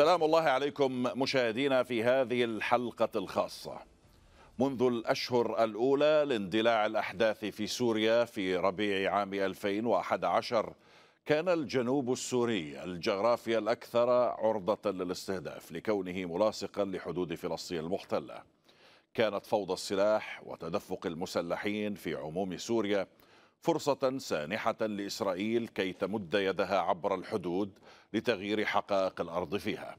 سلام الله عليكم مشاهدينا في هذه الحلقة الخاصة. منذ الأشهر الأولى لاندلاع الأحداث في سوريا في ربيع عام 2011 كان الجنوب السوري الجغرافيا الأكثر عرضة للاستهداف لكونه ملاصقا لحدود فلسطين المحتلة. كانت فوضى السلاح وتدفق المسلحين في عموم سوريا فرصة سانحة لإسرائيل كي تمد يدها عبر الحدود لتغيير حقائق الأرض فيها.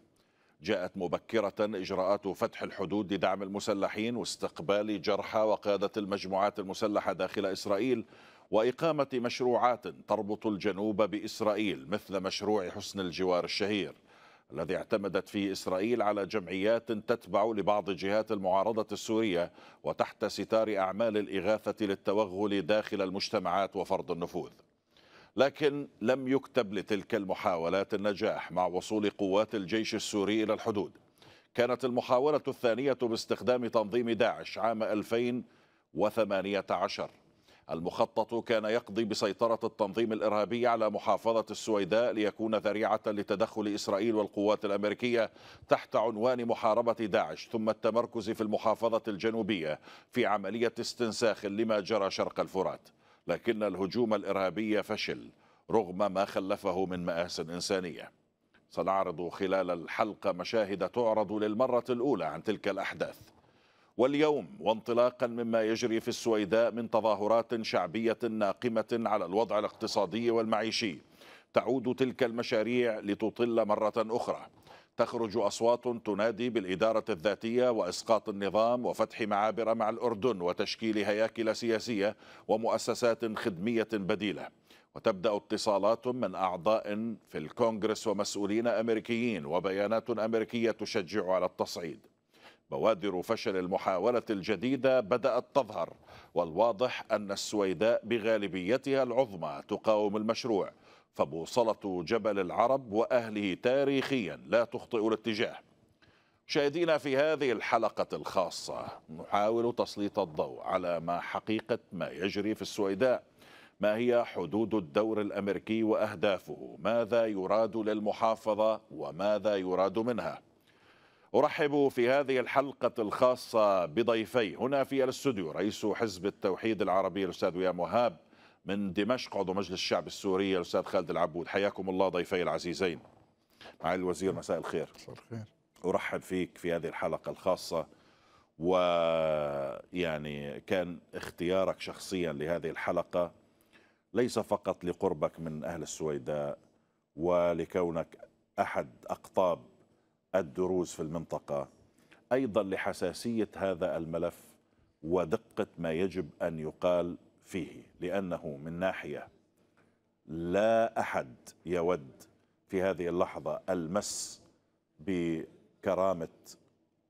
جاءت مبكرة إجراءات فتح الحدود لدعم المسلحين واستقبال جرحى وقادة المجموعات المسلحة داخل إسرائيل وإقامة مشروعات تربط الجنوب بإسرائيل مثل مشروع حسن الجوار الشهير الذي اعتمدت فيه إسرائيل على جمعيات تتبع لبعض جهات المعارضة السورية وتحت ستار أعمال الإغاثة للتوغل داخل المجتمعات وفرض النفوذ. لكن لم يكتب لتلك المحاولات النجاح مع وصول قوات الجيش السوري إلى الحدود. كانت المحاولة الثانية باستخدام تنظيم داعش عام 2018 المخطط كان يقضي بسيطرة التنظيم الإرهابي على محافظة السويداء ليكون ذريعة لتدخل إسرائيل والقوات الأمريكية تحت عنوان محاربة داعش ثم التمركز في المحافظة الجنوبية في عملية استنساخ لما جرى شرق الفرات. لكن الهجوم الإرهابي فشل رغم ما خلفه من مآسٍ إنسانية. سنعرض خلال الحلقة مشاهد تعرض للمرة الأولى عن تلك الأحداث. واليوم وانطلاقا مما يجري في السويداء من تظاهرات شعبية ناقمة على الوضع الاقتصادي والمعيشي. تعود تلك المشاريع لتطل مرة أخرى. تخرج أصوات تنادي بالإدارة الذاتية وإسقاط النظام وفتح معابر مع الأردن وتشكيل هياكل سياسية ومؤسسات خدمية بديلة. وتبدأ اتصالات من أعضاء في الكونغرس ومسؤولين أمريكيين وبيانات أمريكية تشجع على التصعيد. بوادر فشل المحاولة الجديدة بدأت تظهر والواضح أن السويداء بغالبيتها العظمى تقاوم المشروع. فبوصلة جبل العرب وأهله تاريخيا لا تخطئ الاتجاه. شاهدينا في هذه الحلقة الخاصة. نحاول تسليط الضوء على ما حقيقة ما يجري في السويداء. ما هي حدود الدور الأمريكي وأهدافه؟ ماذا يراد للمحافظة وماذا يراد منها؟ أرحب في هذه الحلقة الخاصة بضيفي. هنا في الاستوديو رئيس حزب التوحيد العربي الأستاذ ويام وهاب من دمشق عضو مجلس الشعب السوري الأستاذ خالد العبود. حياكم الله ضيفي العزيزين. معالي الوزير مساء الخير. مساء الخير. أرحب فيك في هذه الحلقة الخاصة. ويعني كان اختيارك شخصيا لهذه الحلقة ليس فقط لقربك من أهل السويداء ولكونك أحد أقطاب الدروز في المنطقة أيضا لحساسية هذا الملف ودقة ما يجب أن يقال فيه لأنه من ناحية لا أحد يود في هذه اللحظة المس بكرامة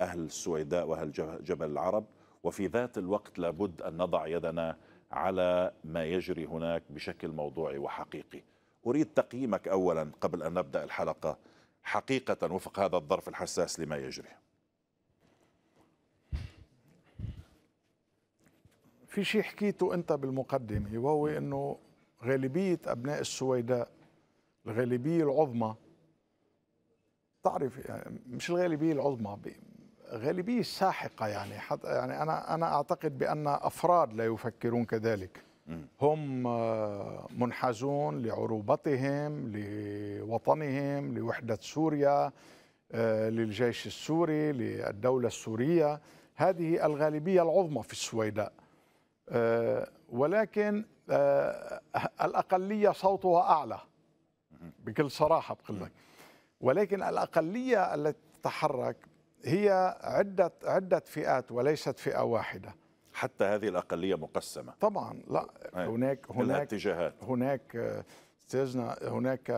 أهل السويداء وأهل جبل العرب وفي ذات الوقت لابد أن نضع يدنا على ما يجري هناك بشكل موضوعي وحقيقي. أريد تقييمك أولا قبل أن نبدأ الحلقة حقيقة وفق هذا الظرف الحساس لما يجري. في شيء حكيته انت بالمقدمة وهو انه غالبية أبناء السويداء الغالبية العظمى تعرف يعني مش الغالبية العظمى غالبية الساحقه يعني حتى يعني أنا أنا أعتقد بأن أفراد لا يفكرون كذلك. هم منحازون لعروبتهم لوطنهم لوحدة سوريا للجيش السوري للدولة السورية. هذه الغالبية العظمى في السويداء. ولكن الأقلية صوتها أعلى. بكل صراحة بقول لك. ولكن الأقلية التي تتحرك هي عدة عدة فئات وليست فئة واحدة. حتى هذه الأقلية مقسمة. طبعا لا هناك هناك الاتجاهات هناك استاذنا هناك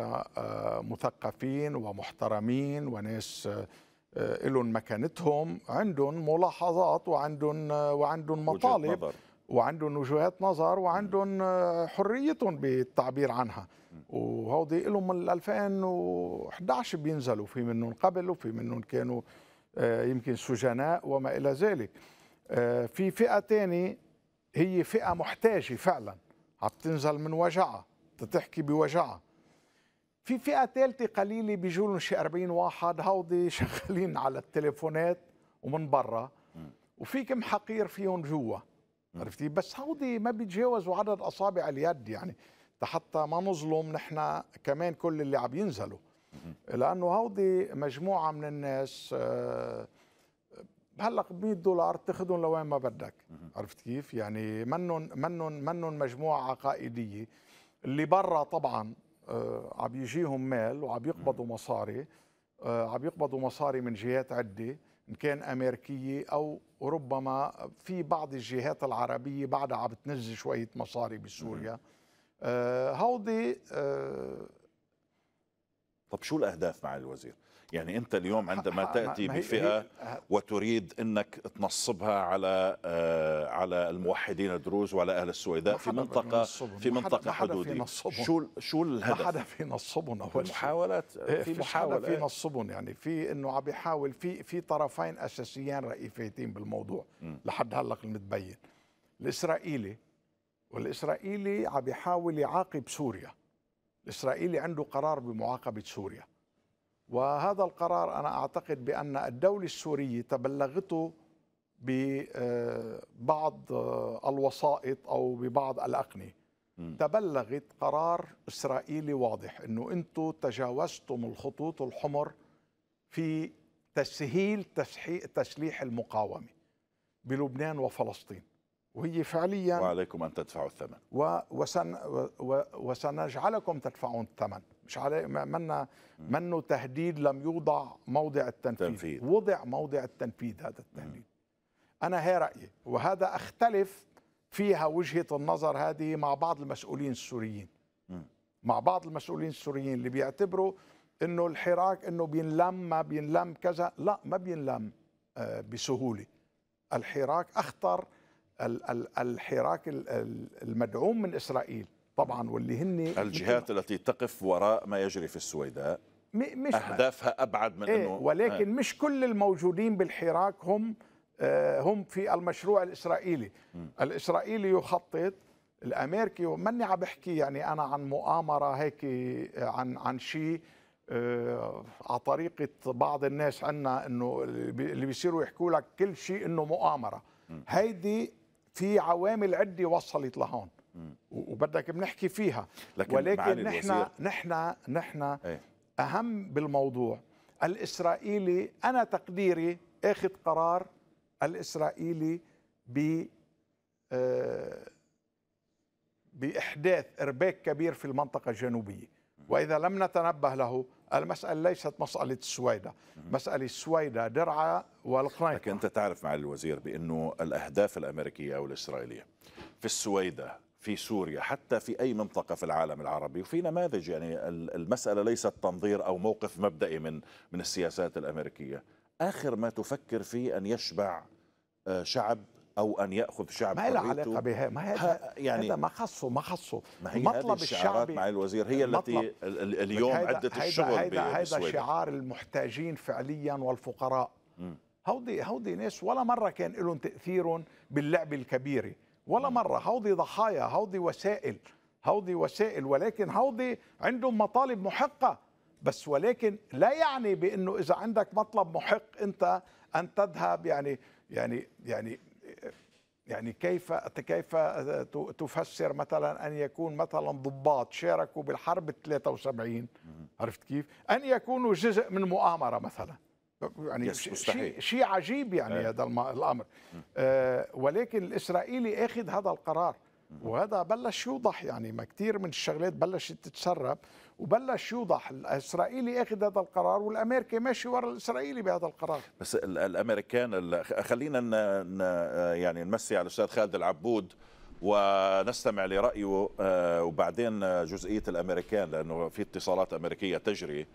مثقفين ومحترمين وناس لهم مكانتهم عندهم ملاحظات وعندهم وعندهم مطالب. وعندهم وجهات نظر وعندهم حريتهم بالتعبير عنها. وهودي لهم من 2011 بينزلوا في منهم قبل وفي منهم كانوا يمكن سجناء وما إلى ذلك. في فئة تانية هي فئة محتاجة فعلا. عم تنزل من وجعها تحكي بوجعها. في فئة ثالثه قليلة بيجوا لهم شي 40 واحد هودي شغالين على التليفونات ومن برا. وفي كم حقير فيهم جوا. عرفتي؟ بس هودي ما بيتجاوزوا عدد أصابع اليد يعني حتى ما نظلم نحن كمان كل اللي عم ينزلوا. لأنه هودي مجموعة من الناس آه، هلأ ب 100 دولار تاخذهم لوين ما بدك. عرفت كيف؟ يعني منن منن منن مجموعة عقائديه اللي برا طبعا آه، عم يجيهم مال وعم يقبضوا مصاري آه، عم يقبضوا مصاري من جهات عدة إن كان أمريكية أو ربما في بعض الجهات العربية بعدها عم بتنزل شوية مصاري بسوريا آه، هودي طب شو الأهداف مع الوزير؟ يعني أنت اليوم عندما تأتي بفئة وتريد إنك تنصبها على آه على الموحدين الدروز وعلى أهل السويداء في منطقة في منطقة حدوديه شو شو الهدف؟ ما حدا في نصبهم اول محاولات إيه، في محاولة في نصبهم يعني في إنه عم بيحاول في في طرفين أساسيين رئيسيتين بالموضوع م. لحد هلأ المتبين. الإسرائيلي والإسرائيلي عم بيحاول يعاقب سوريا. الإسرائيلي عنده قرار بمعاقبة سوريا. وهذا القرار أنا أعتقد بأن الدولة السورية تبلغته ببعض آه، الوسائط أو ببعض الاقنيه تبلغت قرار إسرائيلي واضح إنه أنتم تجاوزتم الخطوط الحمر في تسهيل تسليح المقاومة بلبنان وفلسطين. وهي فعليا وعليكم أن تدفعوا الثمن. وسن وسنجعلكم تدفعون الثمن. مش علي منا منه تهديد لم يوضع موضع التنفيذ. تنفيذ. وضع موضع التنفيذ هذا التهديد. أنا هي رأيي. وهذا أختلف فيها وجهة النظر هذه مع بعض المسؤولين السوريين. مع بعض المسؤولين السوريين اللي بيعتبروا إنه الحراك إنه بينلم ما بينلم كذا. لا ما بينلم آه، بسهولة. الحراك أخطر الحراك المدعوم من إسرائيل طبعا واللي هن الجهات التي تقف وراء ما يجري في السويداء مش أهدافها أبعد من إيه انه ولكن آه. مش كل الموجودين بالحراك هم آه هم في المشروع الإسرائيلي م. الإسرائيلي يخطط الأمريكي وماني عم بحكي يعني أنا عن مؤامرة هيك آه، عن عن شيء آه على طريقة بعض الناس عنا إنه اللي بيصيروا يحكوا لك كل شيء إنه مؤامرة. هيدي في عوامل عده وصلت لهون. وبدك بنحكي فيها. لكن ولكن نحن نحن نحن إيه؟ أهم بالموضوع. الإسرائيلي أنا تقديري أخذ قرار الإسرائيلي ب آه، بإحداث إرباك كبير في المنطقة الجنوبية. وإذا لم نتنبه له المسألة ليست مسألة السويدة مسألة السويدة درعا والقنيطرة لكن أنت تعرف مع الوزير بأنه الأهداف الأمريكية أو الإسرائيلية في السويدة في سوريا حتى في أي منطقة في العالم العربي وفي نماذج يعني المسألة ليست تنظير أو موقف مبدئي من من السياسات الأمريكية. آخر ما تفكر فيه أن يشبع آه، شعب أو أن يأخذ شعب ما لها علاقة بها ما هذا يعني هذا ما خصه ما خصه. ما هي مطلب الشعب مع الوزير هي التي اليوم عدة الشغل هيدا هيدا شعار المحتاجين فعليا والفقراء. هودي هودي ناس ولا مرة كان لهم تأثير باللعبه الكبيره ولا مرة هودي ضحايا هودي وسائل. هودي وسائل ولكن هودي عندهم مطالب محقة. بس ولكن لا يعني بأنه إذا عندك مطلب محق انت أن تذهب يعني يعني يعني يعني كيف كيف تفسر مثلا أن يكون مثلا ضباط شاركوا بالحرب 73 عرفت كيف؟ أن يكونوا جزء من مؤامرة مثلا. يعني شيء شيء عجيب يعني. هذا الأمر. آه ولكن الإسرائيلي أخذ هذا القرار وهذا بلش يوضح يعني ما كثير من الشغلات بلشت تتسرب. وبلش يوضح الإسرائيلي اخذ هذا القرار والأمريكي ماشي ورا الإسرائيلي بهذا القرار. بس الأمريكان خلينا يعني نمسي على الأستاذ خالد العبود ونستمع لرأيه آه، وبعدين جزئية الأمريكان لأنه في اتصالات أمريكية تجري.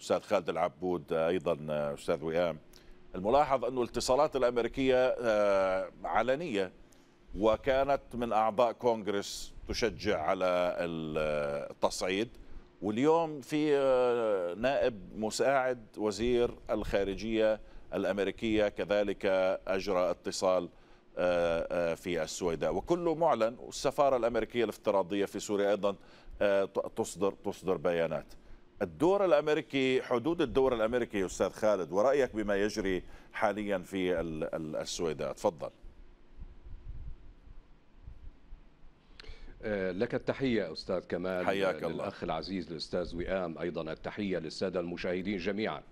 أستاذ خالد العبود أيضا أستاذ وئام. الملاحظ أنه الاتصالات الأمريكية آه، علنية وكانت من أعضاء كونغرس تشجع على التصعيد. واليوم في آه، نائب مساعد وزير الخارجية الأمريكية كذلك أجرى اتصال آه، آه، في السويداء. وكله معلن والسفارة الأمريكية الافتراضية في سوريا أيضا تصدر تصدر بيانات. الدور الأمريكي حدود الدور الأمريكي أستاذ خالد ورأيك بما يجري حاليا في السويداء؟ تفضل. لك التحية أستاذ كمال حياك الله. الأخ العزيز الأستاذ وئام أيضا التحية للسادة المشاهدين جميعا.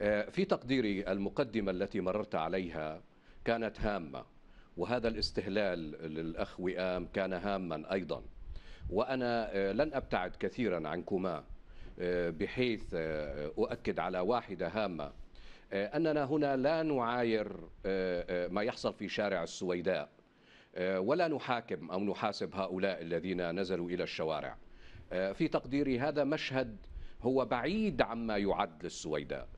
آه، في تقديري المقدمة التي مررت عليها كانت هامة وهذا الاستهلال للأخ وئام كان هاما أيضا. وأنا آه، لن أبتعد كثيرا عنكما بحيث أؤكد على واحدة هامة أننا هنا لا نعاير ما يحصل في شارع السويداء. آه، ولا نحاكم أو نحاسب هؤلاء الذين نزلوا إلى الشوارع. آه، في تقديري هذا مشهد هو بعيد عما يعد للسويداء.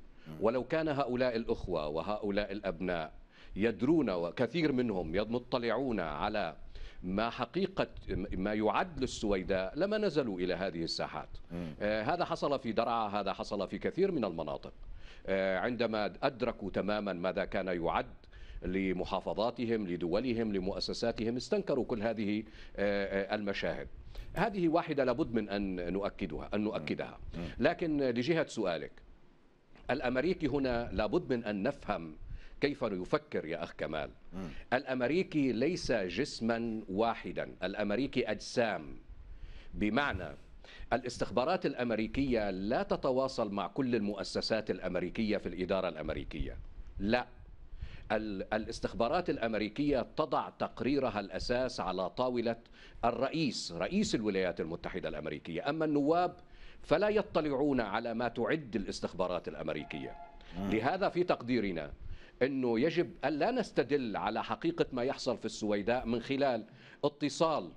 ولو كان هؤلاء الأخوة وهؤلاء الأبناء يدرون وكثير منهم مطلعون على ما حقيقة ما يعد للسويداء لما نزلوا إلى هذه الساحات. آه هذا حصل في درعا هذا حصل في كثير من المناطق. آه عندما أدركوا تماما ماذا كان يعد لمحافظاتهم لدولهم لمؤسساتهم. استنكروا كل هذه آه، آه، المشاهد. هذه واحدة لابد من أن نؤكدها أن نؤكدها. لكن لجهة سؤالك الأمريكي هنا لابد من أن نفهم كيف يفكر يا أخ كمال. الأمريكي ليس جسما واحدا الأمريكي أجسام. بمعنى الاستخبارات الأمريكية لا تتواصل مع كل المؤسسات الأمريكية في الإدارة الأمريكية. لا. الاستخبارات الأمريكية تضع تقريرها الأساس على طاولة الرئيس رئيس الولايات المتحدة الأمريكية. أما النواب فلا يطلعون على ما تعد الاستخبارات الأمريكية. لهذا في تقديرنا إنه يجب أن لا نستدل على حقيقة ما يحصل في السويداء من خلال اتصال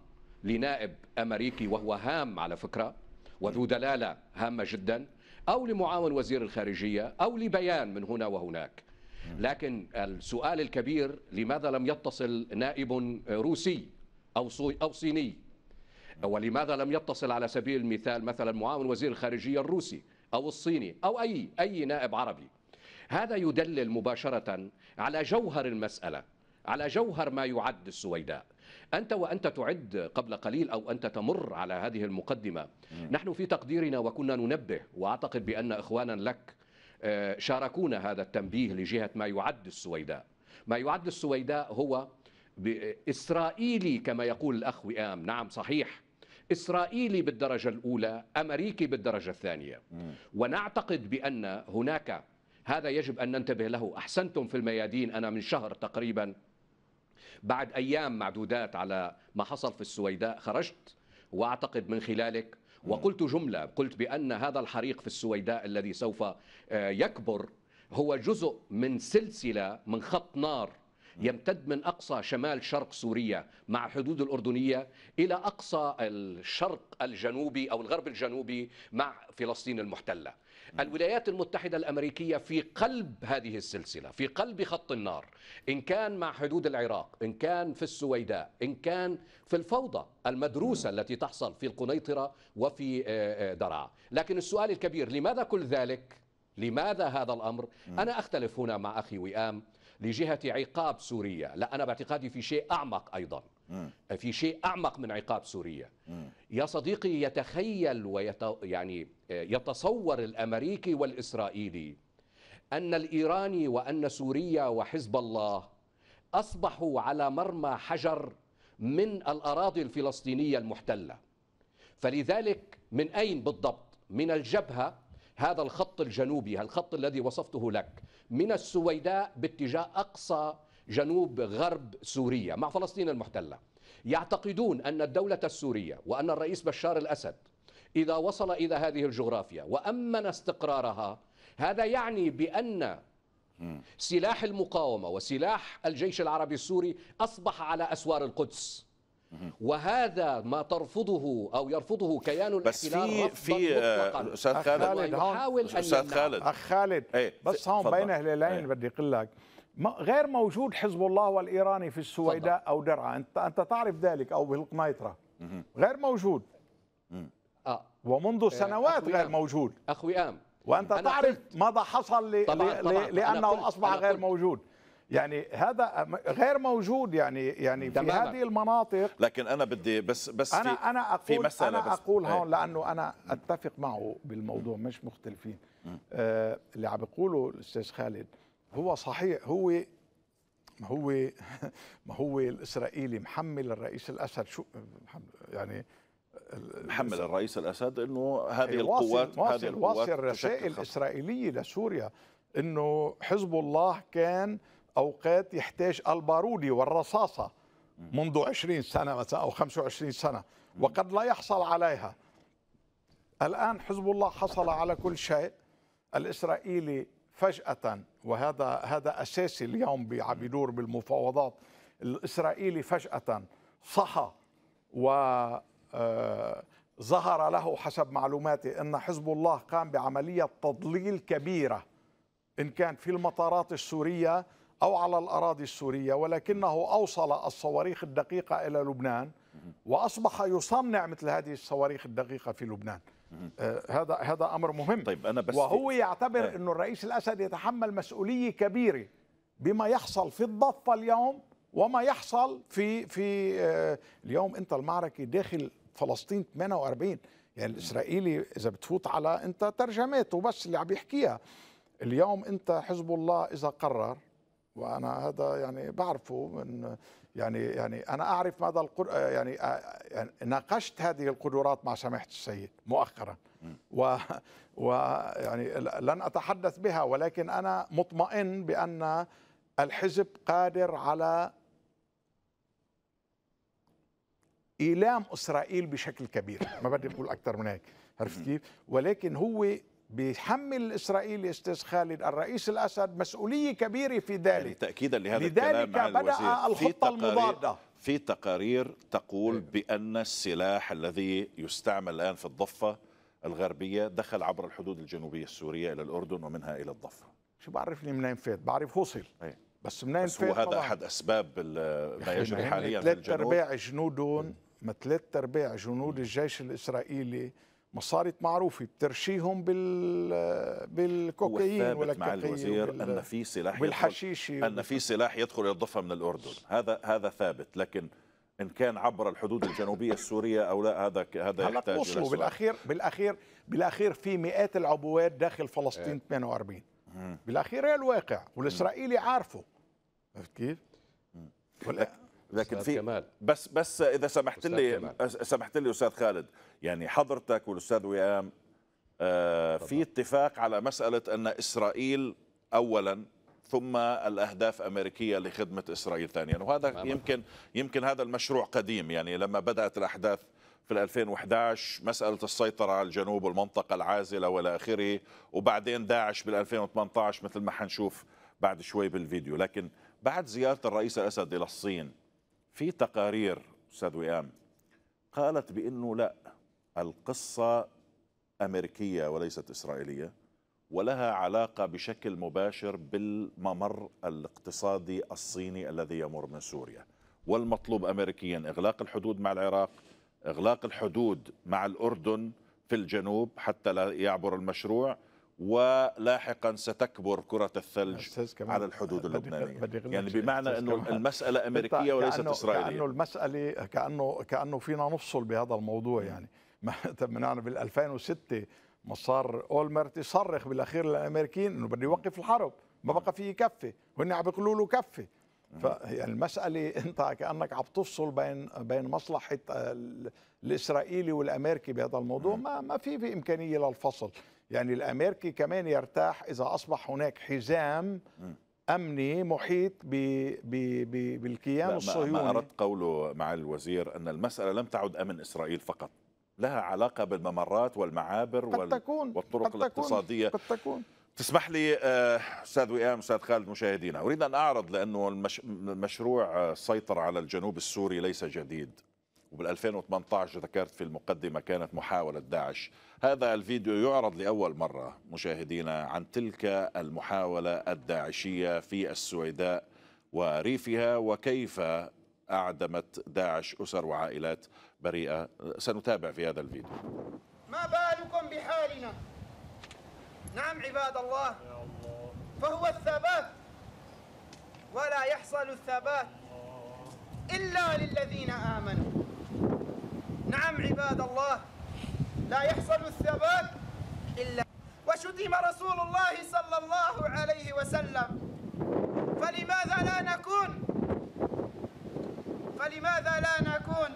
لنائب أمريكي وهو هام على فكرة وذو دلالة هامة جدا أو لمعاون وزير الخارجية أو لبيان من هنا وهناك. لكن السؤال الكبير لماذا لم يتصل نائب روسي أو أو صيني؟ ولماذا لم يتصل على سبيل المثال مثلا معاون وزير الخارجية الروسي أو الصيني أو أي أي نائب عربي؟ هذا يدلل مباشرة على جوهر المسألة على جوهر ما يعد السويداء. أنت وأنت تعد قبل قليل أو أنت تمر على هذه المقدمة نحن في تقديرنا وكنا ننبه وأعتقد بأن إخوانا لك شاركونا هذا التنبيه لجهة ما يعد السويداء. ما يعد السويداء هو إسرائيلي كما يقول الأخ وئام. نعم صحيح. إسرائيلي بالدرجة الأولى أمريكي بالدرجة الثانية. ونعتقد بأن هناك هذا يجب أن ننتبه له أحسنتم في الميادين. أنا من شهر تقريبا بعد أيام معدودات على ما حصل في السويداء خرجت وأعتقد من خلالك وقلت جملة قلت بأن هذا الحريق في السويداء الذي سوف آه، يكبر هو جزء من سلسلة من خط نار يمتد من أقصى شمال شرق سوريا مع الحدود الأردنية إلى أقصى الشرق الجنوبي أو الغرب الجنوبي مع فلسطين المحتلة. الولايات المتحدة الأمريكية في قلب هذه السلسلة في قلب خط النار إن كان مع حدود العراق إن كان في السويداء إن كان في الفوضى المدروسة التي تحصل في القنيطرة وفي آه، آه، درعا. لكن السؤال الكبير لماذا كل ذلك؟ لماذا هذا الأمر؟ أنا أختلف هنا مع أخي وئام لجهة عقاب سوريا لا أنا باعتقادي في شيء أعمق أيضا. في شيء أعمق من عقاب سوريا. يا صديقي يتخيل ويت يعني يتصور الأمريكي والإسرائيلي أن الإيراني وأن سوريا وحزب الله أصبحوا على مرمى حجر من الأراضي الفلسطينية المحتلة. فلذلك من أين بالضبط؟ من الجبهة هذا الخط الجنوبي الخط الذي وصفته لك من السويداء باتجاه أقصى جنوب غرب سوريا مع فلسطين المحتلة. يعتقدون أن الدولة السورية وأن الرئيس بشار الأسد إذا وصل إلى هذه الجغرافيا وأمن استقرارها هذا يعني بأن سلاح المقاومة وسلاح الجيش العربي السوري أصبح على أسوار القدس. وهذا ما ترفضه أو يرفضه كيان بس في في أستاذ خالد. يحاول أستاذ خالد. أخ خالد إيه بس هون بين هلالين إيه. بدي أقول لك غير موجود حزب الله والإيراني في السويداء أو درعا. انت أنت تعرف ذلك أو بالقنيطرة. غير موجود. آه. ومنذ سنوات غير موجود. اخ وئام وأنت تعرف ماذا حصل طبعًا طبعًا. لأنه أصبح غير موجود. يعني هذا غير موجود يعني يعني في تماماً. هذه المناطق. لكن أنا بدي بس بس أنا في أنا في أقول مسألة أنا بس- أقول إيه. هون لأنه أنا أتفق معه بالموضوع مش مختلفين. آه اللي عم بيقوله الأستاذ خالد. هو صحيح هو ما هو ما هو الإسرائيلي محمل الرئيس الأسد. شو يعني محمل الرئيس الأسد إنه هذه أي القوات واصل هذه القوات واصل تشكل رسائل خطر. إسرائيلية لسوريا إنه حزب الله كان أوقات يحتاج البارودي والرصاصة منذ 20 سنة مثلا أو 25 سنة وقد لا يحصل عليها. الآن حزب الله حصل على كل شيء. الإسرائيلي فجأة وهذا هذا أساسي اليوم عم بالمفاوضات الإسرائيلي فجأة صحى و آه، له حسب معلوماتي إن حزب الله قام بعملية تضليل كبيرة إن كان في المطارات السورية أو على الأراضي السورية ولكنه أوصل الصواريخ الدقيقة إلى لبنان وأصبح يصنع مثل هذه الصواريخ الدقيقة في لبنان. هذا هذا أمر مهم. طيب أنا بس وهو يعتبر إيه. إنه الرئيس الأسد يتحمل مسؤولية كبيرة بما يحصل في الضفة اليوم وما يحصل في في آه، اليوم أنت المعركة داخل فلسطين 48 يعني الإسرائيلي إذا بتفوت على أنت ترجماته بس اللي عم يحكيها. اليوم أنت حزب الله إذا قرر وأنا هذا يعني بعرفه من يعني يعني أنا أعرف ماذا القر... يعني, يعني ناقشت هذه القدرات مع سماحة السيد مؤخرا. و ويعني لن أتحدث بها ولكن أنا مطمئن بأن الحزب قادر على إيلام إسرائيل بشكل كبير. ما بدي أقول أكثر من هيك. عرفت كيف؟ ولكن هو بيحمل الاسرائيلي أستاذ خالد الرئيس الأسد مسؤولية كبيرة في يعني ذلك. تاكيدا لهذا لذلك الكلام مع بدأ الوزير. في تقارير- المضادة. في تقارير تقول بأن السلاح الذي يستعمل الآن في الضفة الغربية دخل عبر الحدود الجنوبية السورية إلى الأردن ومنها إلى الضفة. شو بعرفني منين فات؟ بعرف وصل أي. بس منين فات؟ هذا طبعاً. أحد أسباب ما يجري حاليا في ثلاث الجنوب. أرباع جنودهم ما ثلاث أرباع جنود الجيش الإسرائيلي ما صارت معروفة بترشيهم بال بالكوكايين الثابت مع الوزير وبال- أن في سلاح يدخل والحشيشه أن في سلاح يدخل إلى الضفه من الأردن. هذا هذا ثابت. لكن إن كان عبر الحدود الجنوبية السورية أو لا هذا ك- هذا يحتاج وصلوا سؤال. بالاخير بالاخير بالأخير في مئات العبوات داخل فلسطين 48 بالأخير هي الواقع والإسرائيلي عارفه. عرفت كيف؟ ولا لكن في. بس بس إذا سمحت لي سمحت لي أستاذ خالد. يعني حضرتك والأستاذ وئام آه، في اتفاق على مسألة أن إسرائيل اولا ثم الأهداف أمريكية لخدمة إسرائيل ثانيا. وهذا. يمكن يمكن هذا المشروع قديم. يعني لما بدأت الأحداث في 2011 مسألة السيطرة على الجنوب والمنطقة العازلة والى آخره وبعدين داعش بال 2018 مثل ما حنشوف بعد شوي بالفيديو. لكن بعد زيارة الرئيس الأسد إلى الصين في تقارير أستاذ وئام قالت بأنه لا القصة أمريكية وليست إسرائيلية ولها علاقة بشكل مباشر بالممر الاقتصادي الصيني الذي يمر من سوريا. والمطلوب أمريكيا إغلاق الحدود مع العراق إغلاق الحدود مع الأردن في الجنوب حتى لا يعبر المشروع ولاحقا ستكبر كرة الثلج على الحدود اللبنانية. يعني بمعنى أنه. المسألة أمريكية كأنه- وليست كأنه إسرائيلية. المسألة كأنه كأنه فينا نفصل بهذا الموضوع يعني. ما طب من بال 2006 ما صار اولمرت يصرخ بالأخير للأمريكيين إنه بده يوقف الحرب ما بقى في يكفي وهن عم بيقولوا له كفي فيعني المسألة أنت كأنك عم تفصل بين بين مصلحة ال- الإسرائيلي والأمريكي بهذا الموضوع ما ما في في إمكانية للفصل. يعني الأمريكي كمان يرتاح إذا أصبح هناك حزام أمني محيط ب ب ب بالكيان الصهيوني ما أردت قوله مع الوزير أن المسألة لم تعد أمن إسرائيل فقط. لها علاقة بالممرات والمعابر وال... تكون والطرق قد الاقتصادية. قد تكون. تسمح لي آه، أستاذ وئام أستاذ خالد مشاهدينا. أريد أن أعرض لأنه المش... المشروع آه، السيطره على الجنوب السوري ليس جديد. وبال 2018 ذكرت في المقدمة كانت محاولة داعش. هذا الفيديو يعرض لأول مرة مشاهدينا عن تلك المحاولة الداعشية في السويداء وريفها وكيف أعدمت داعش أسر وعائلات بريئة. سنتابع في هذا الفيديو. ما بالكم بحالنا؟ نعم عباد الله. فهو الثبات ولا يحصل الثبات إلا للذين آمنوا. نعم عباد الله لا يحصل الثبات إلا وشتم رسول الله صلى الله عليه وسلم. فلماذا لا نكون؟ فلماذا لا نكون؟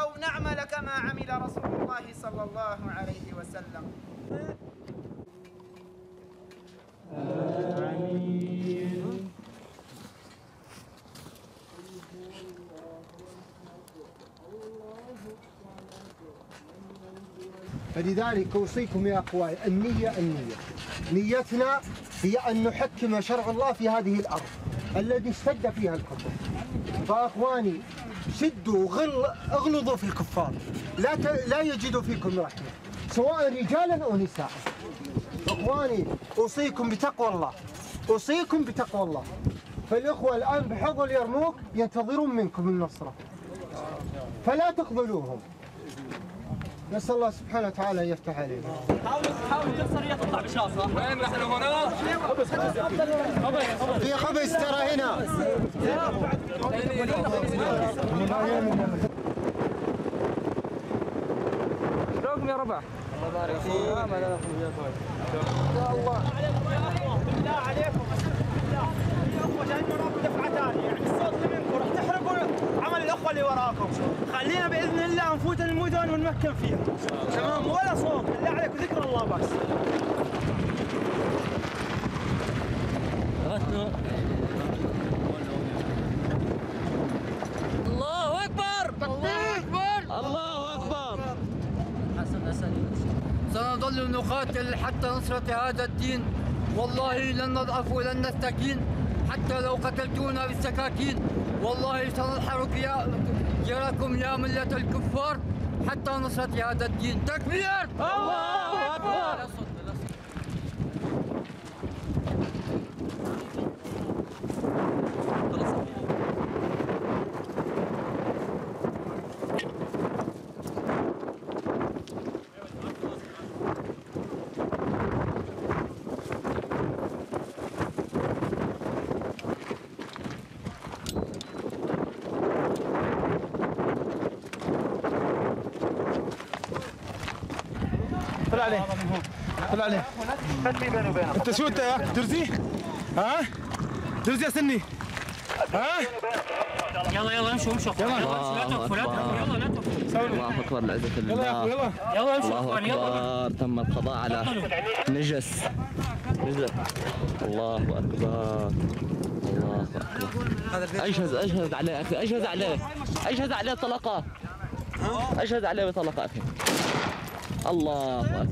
أو نعمل كما عمل رسول الله صلى الله عليه وسلم. فلذلك أوصيكم يا أخواني النية النية. نيتنا هي أن نحكم شرع الله في هذه الأرض الذي اشتد فيها الكفر. فأخواني شدوا غل اغلظوا في الكفار. لا ت... لا يجدوا فيكم رحمة. سواء رجالا أو نساء. أخواني أوصيكم بتقوى الله. أوصيكم بتقوى الله. فالإخوة الآن بحوض اليرموك ينتظرون منكم النصرة. فلا تخذلوهم نسأل الله سبحانه وتعالى أن يفتح علينا. في خبز ترى هنا. بالله عليكم. الاخوه جايين وراكم دفعة ثانية. يعني الصوت منكم راح تحرقوا عمل الأخوة اللي وراكم. خلينا بإذن الله نفوت المدن ونمكن فيها. تمام؟ ولا صوت بالله عليكم ذكر الله بس. الله أكبر! الله أكبر! الله أكبر! سنظل نقاتل حتى نصرة هذا الدين. والله لن نضعف ولن نستكين. حتى لو قتلتونا بالسكاكين. والله سننحر جيركم يا ملة الكفار حتى نصرة هذا الدين تكبير. الله أكبر. عليه. طلع عليه. انت شو انت؟ يا درزي؟ ها؟ درزي يا سني. ها؟ يلا يلا امشوا امشوا. يلا. لا توقفوا لا توقفوا يلا لا توقفوا الله أكبر لعزة يلا يا أخوي الله يلا. يلا امشوا الله يلا. أكبر. تم القضاء على نجس. نجس. الله أكبر. الله أكبر. أجهز أجهز عليه أخي. أجهز عليه. أجهز عليه طلقات أجهز عليه بطلقة أخي. الله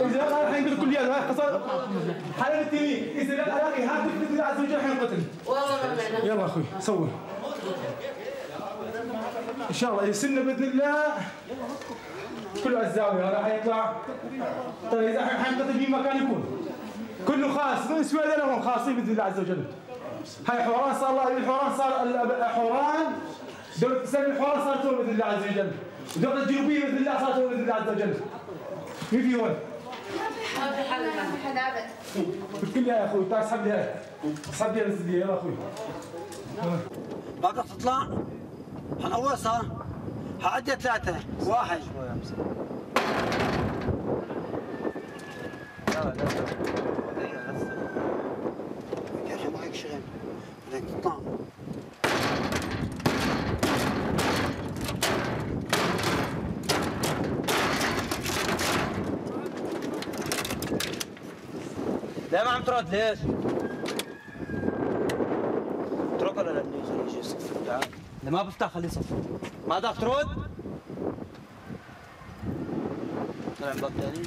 اذا قال الحين يقول كل هذا قصر حلال عز وجل حينقتل يلا أخوي صور إن شاء الله يسن بإذن الله. كله على الزاويه هذا حيطلع. طيب إذا حينقتل في مكان يكون. كله خاص. من سوى لهم خاصين بإذن الله عز وجل. هاي حوران صار الله الحوران صار حوران دولة الإسلام الحوران صارت بإذن الله عز وجل. الدولة الجنوبية بإذن الله صارت بإذن الله عز وجل. مين في هون؟ بكل يا أخوي تعال اسحب لي هاي. اسحب لي يلا أخوي. باقي تطلع؟ حنقوصها هعدي ثلاثة واحد يا معك شغل بدك تطلع لا ما عم ترد ليش؟ اترك ولا لا خليه يجي يصفر تعال لا ما بفتح خليه يصفر ما بدك ترد؟ طلع باب ثاني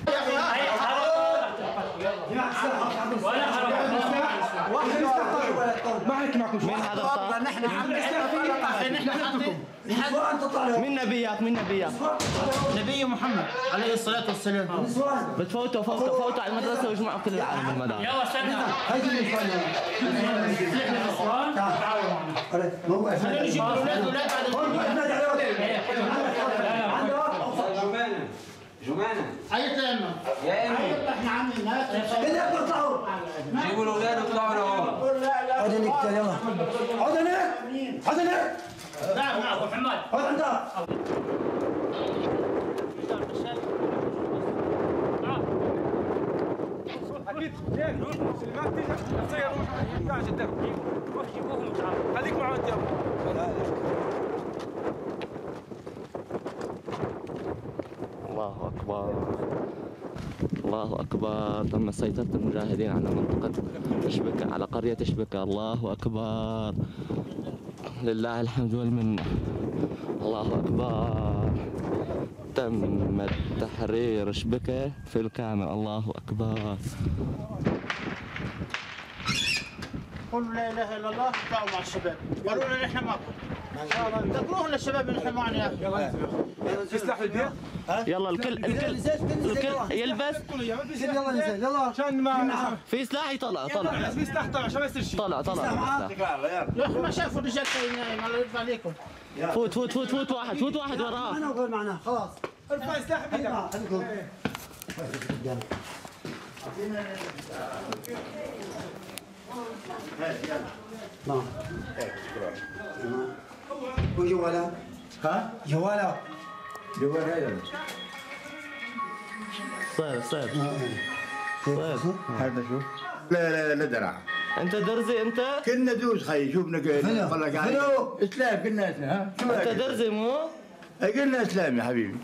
حكي معكم نحن مين نبيك مين نبيك؟ نبي محمد عليه الصلاة والسلام. بتفوتوا فوتوا فوتوا على المدرسة واجمعوا كل العالم بالمدارس يلا استنى خلينا نجيب الاولاد أولاد جمانة. عيط يا اما يا إمي. عيط إحنا عاملين بدك تطلعوا جيبوا الاولاد وطلعوا لهون عود هنيك يلا عود هنيك عود هنيك نعم نعم أبو حماد. عود عندك. أكيد سليمان تيجي تصير روح جدا جيبوهم خليك معه انت الله أكبر. الله أكبر. تم سيطرة المجاهدين على منطقة تشبكة على قرية تشبكة الله أكبر. لله الحمد والمنة. الله أكبر. تم تحرير شبكة في الكامل. الله أكبر. قولوا لا إله إلا الله اطلعوا مع الشباب. قالوا لنا نحن معكم ذكروهم للشباب نحن معنا يا أخي. تسلح البيت يلا الكل الكل الكل يلبس يلا نزل يلا. عشان ما في سلاح يطلع طلع. في سلاح طلع عشان ما يصير شيء. طلع طلع. يا أخي ما شافوا الرجال نايم الله يرضى عليكم. فوت فوت فوت فوت واحد فوت واحد وراه. أنا وغير معنا. خلاص. ارفع سلاح بيدك. نعم. وجوالا ها؟ جوالا. جوالا صير صير صير هذا شوف. لا لا لا درع انت درزي انت؟ كنا دوس خي شوفنا نفرق عليك إسلام كنا إسلام ها؟ شو انت درزي مو؟ قلنا إسلام يا حبيبي.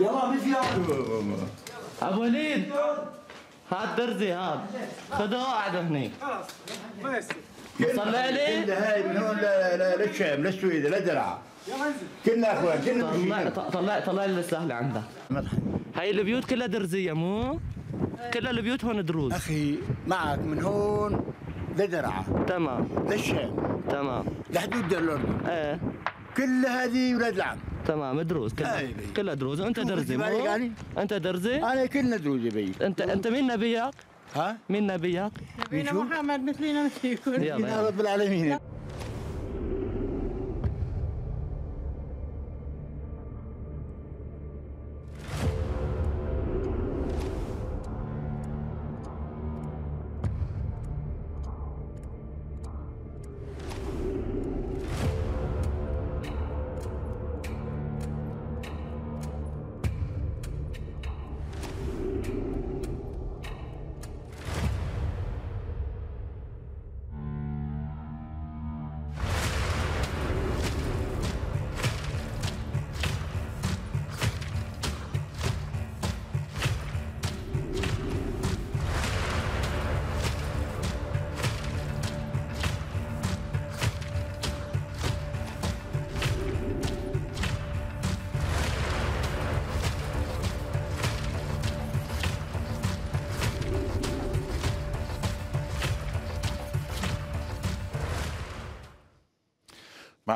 يلا بفيا أبو وليد. هات درزي هات. خذوه قاعد هنيك خلاص. ما يصير. صلي عليه. هاي من هون لا لا للشام للسويد لا درع كنا أخوان كنا طلع طلع طلع لي السلاح اللي عندك هاي البيوت كلها درزية مو؟ كلها البيوت هون دروز. أخي معك من هون لدرعا تمام. للشام تمام. لحدود دير الأردن إيه. كل هذه ولاد العم. تمام دروز. كلها. كلها دروز. وأنت درزي مو؟ يعني؟ أنت درزي؟ أنا كلنا دروز يا بي. انت أنت مين نبيك؟ ها؟ مين نبيك. نبينا محمد مثلنا مثلكم يا. رب العالمين.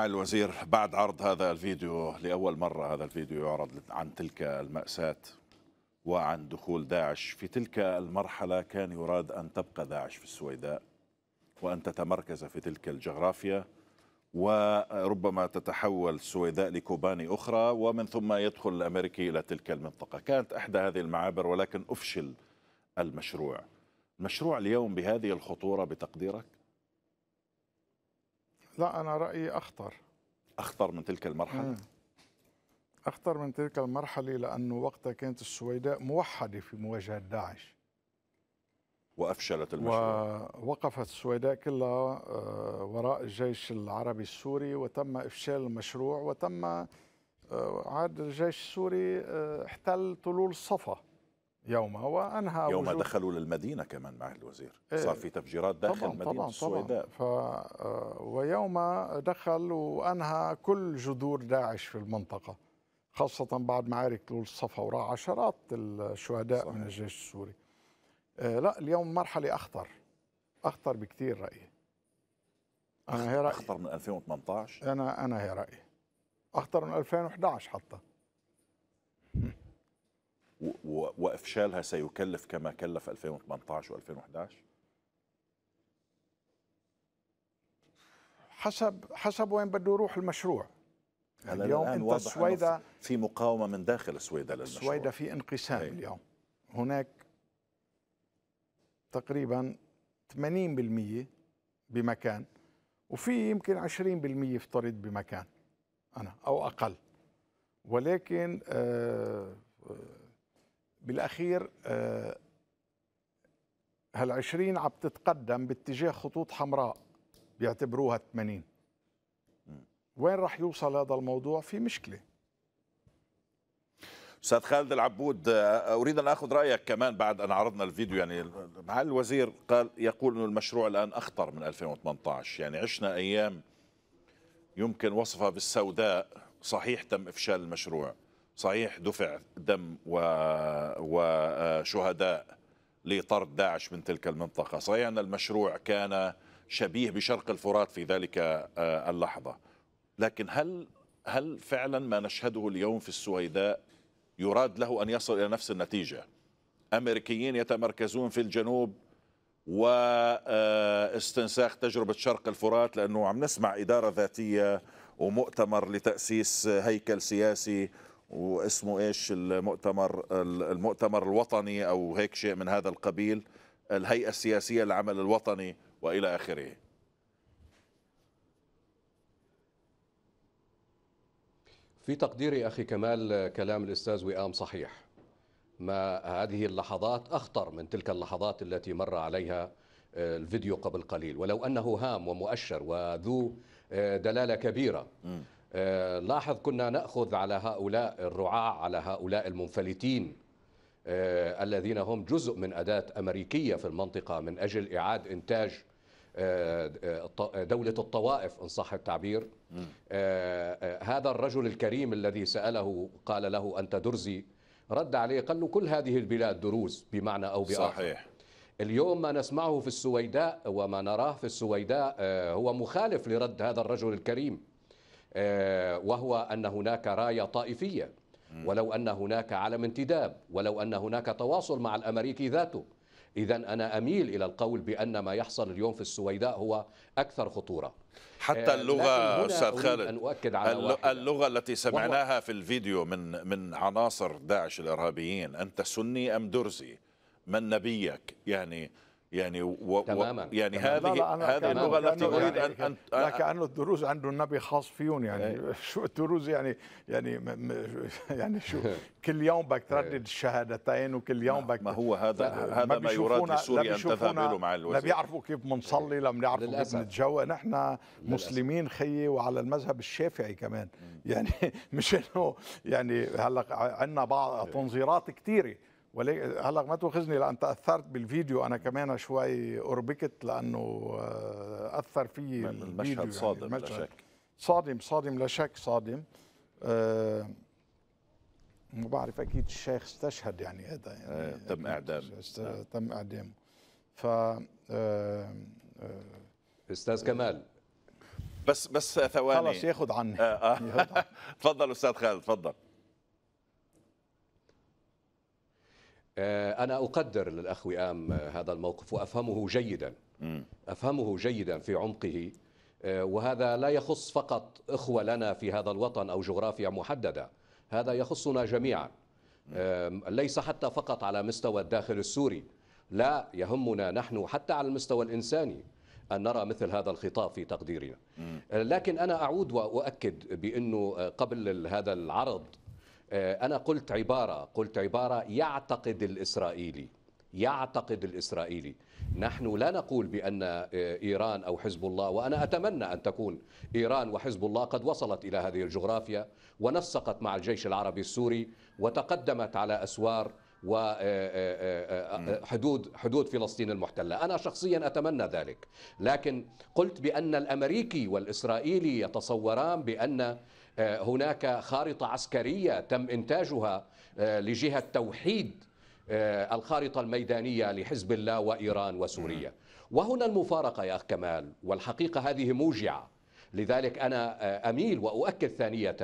الوزير بعد عرض هذا الفيديو لأول مرة هذا الفيديو يعرض عن تلك المأساة وعن دخول داعش في تلك المرحلة. كان يراد أن تبقى داعش في السويداء وأن تتمركز في تلك الجغرافيا وربما تتحول السويداء لكوباني أخرى ومن ثم يدخل الأمريكي إلى تلك المنطقة. كانت إحدى هذه المعابر ولكن أفشل المشروع. المشروع اليوم بهذه الخطورة بتقديرك؟ لا أنا رأيي أخطر. أخطر من تلك المرحلة. مم. أخطر من تلك المرحلة لأنه وقتها كانت السويداء موحدة في مواجهة داعش. وأفشلت المشروع. ووقفت السويداء كلها آه، وراء الجيش العربي السوري وتم إفشال المشروع وتم آه، عاد الجيش السوري آه، احتل طلول صفا. يومها وأنهى يوم دخلوا للمدينة كمان مع الوزير. إيه. صار في تفجيرات داخل طبعا مدينة طبعا السويداء. طبعا ف آه، ويوم دخل وأنهى كل جذور داعش في المنطقة خاصة بعد معارك طلول الصفا وراء عشرات الشهداء صحيح. من الجيش السوري. آه، لا اليوم مرحلة أخطر أخطر بكثير رأيي. أنا هي رأيي. أخطر من 2018 أنا أنا هي رأيي. أخطر من 2011 حتى. وإفشالها سيكلف كما كلف 2018 و2011 حسب حسب وين بده يروح المشروع. هلا اليوم أنت السويدة في- مقاومة من داخل السويدة للمشروع. السويدة في انقسام أي. اليوم. هناك تقريبا 80% بمكان وفي يمكن 20% افترض بمكان أنا أو أقل. ولكن آه، آه، بالأخير آه، هال20 عم تتقدم باتجاه خطوط حمراء بيعتبروها 80 وين راح يوصل هذا الموضوع؟ في مشكلة. أستاذ خالد العبود آه، أريد أن آخذ رأيك كمان بعد أن عرضنا الفيديو. يعني معالي الوزير قال يقول إنه المشروع الآن أخطر من 2018 يعني عشنا أيام يمكن وصفها بالسوداء صحيح تم إفشال المشروع. صحيح دفع دم. وشهداء لطرد داعش من تلك المنطقة صحيح أن المشروع كان شبيه بشرق الفرات في ذلك آه، اللحظة لكن هل هل فعلا ما نشهده اليوم في السويداء يراد له أن يصل إلى نفس النتيجة أمريكيين يتمركزون في الجنوب واستنساخ تجربة شرق الفرات لأنه عم نسمع إدارة ذاتية ومؤتمر لتأسيس هيكل سياسي واسمه إيش؟ المؤتمر المؤتمر الوطني أو هيك شيء من هذا القبيل الهيئة السياسية للعمل الوطني وإلى آخره. في تقديري أخي كمال كلام الأستاذ وئام صحيح. ما هذه اللحظات أخطر من تلك اللحظات التي مر عليها آه، الفيديو قبل قليل. ولو أنه هام ومؤشر وذو آه، دلالة كبيرة. آه، لاحظ كنا نأخذ على هؤلاء الرعاع على هؤلاء المنفلتين آه، الذين هم جزء من أداة أمريكية في المنطقة من أجل إعادة إنتاج آه، آه، دولة الطوائف إن صح التعبير. آه، آه، هذا الرجل الكريم الذي سأله قال له أنت درزي رد عليه قال له كل هذه البلاد دروز بمعنى أو بآخر. صحيح. اليوم ما نسمعه في السويداء وما نراه في السويداء آه، هو مخالف لرد هذا الرجل الكريم. آه، وهو أن هناك راية طائفية. ولو أن هناك علم انتداب ولو أن هناك تواصل مع الأمريكي ذاته. إذا أنا أميل إلى القول بأن ما يحصل اليوم في السويداء هو أكثر خطورة. حتى آه، اللغة أستاذ خالد أن أؤكد على واحدة. اللغة التي سمعناها في الفيديو من من عناصر داعش الإرهابيين أنت سني أم درزي؟ من نبيك؟ يعني يعني و و تماماً. يعني تماماً. هذه لا لا أنا هذه اللغة التي كأنه أريد يعني أن أن لا كأنه الدروز عنده النبي خاص فيهم إيه. يعني شو الدروز يعني؟ يعني يعني شو؟ كل يوم بدك تردد الشهادتين وكل يوم بدك ما هو هذا لا، هذا ما يراد لسوريا لا أن تذهب له مع لا الوزير بيعرفوا كيف بنصلي لا بنعرفوا كيف. بنتجوز نحن مسلمين خيي وعلى المذهب الشافعي كمان. يعني مش إنه يعني هلأ عندنا بعض تنظيرات كثيره ولكن هلا ما تاخذني لأن تأثرت بالفيديو. أنا كمان شوي أربكت لأنه آه، أثر في المشهد صادم لا شك. صادم صادم لا شك صادم. آه ما بعرف أكيد الشيخ استشهد يعني هذا يعني آه، تم إعدام. است- تم اعدامه ف آه، أستاذ كمال. بس بس ثواني. خلص ياخذ عني. تفضل أستاذ خالد تفضل. أنا أقدر للأخ وئام آه، هذا الموقف وأفهمه جيدا. أفهمه جيدا في عمقه آه، وهذا لا يخص فقط إخوة لنا في هذا الوطن أو جغرافيا محددة. هذا يخصنا جميعا. ليس حتى فقط على مستوى الداخل السوري. لا يهمنا نحن حتى على المستوى الإنساني أن نرى مثل هذا الخطاب في تقديرنا. آه، لكن أنا أعود وأؤكد بأنه آه، قبل هذا العرض آه، أنا قلت عبارة قلت عبارة يعتقد الإسرائيلي يعتقد الإسرائيلي. نحن لا نقول بأن آه، إيران أو حزب الله وأنا أتمنى أن تكون إيران وحزب الله قد وصلت إلى هذه الجغرافيا ونسقت مع الجيش العربي السوري وتقدمت على أسوار وحدود حدود فلسطين المحتلة. أنا شخصيا أتمنى ذلك. لكن قلت بأن الأمريكي والإسرائيلي يتصوران بأن آه، هناك خارطة عسكرية تم إنتاجها آه، لجهة توحيد آه، الخارطة الميدانية لحزب الله وإيران وسوريا. وهنا المفارقة يا أخ كمال والحقيقة هذه موجعة. لذلك أنا آه، أميل وأؤكد ثانية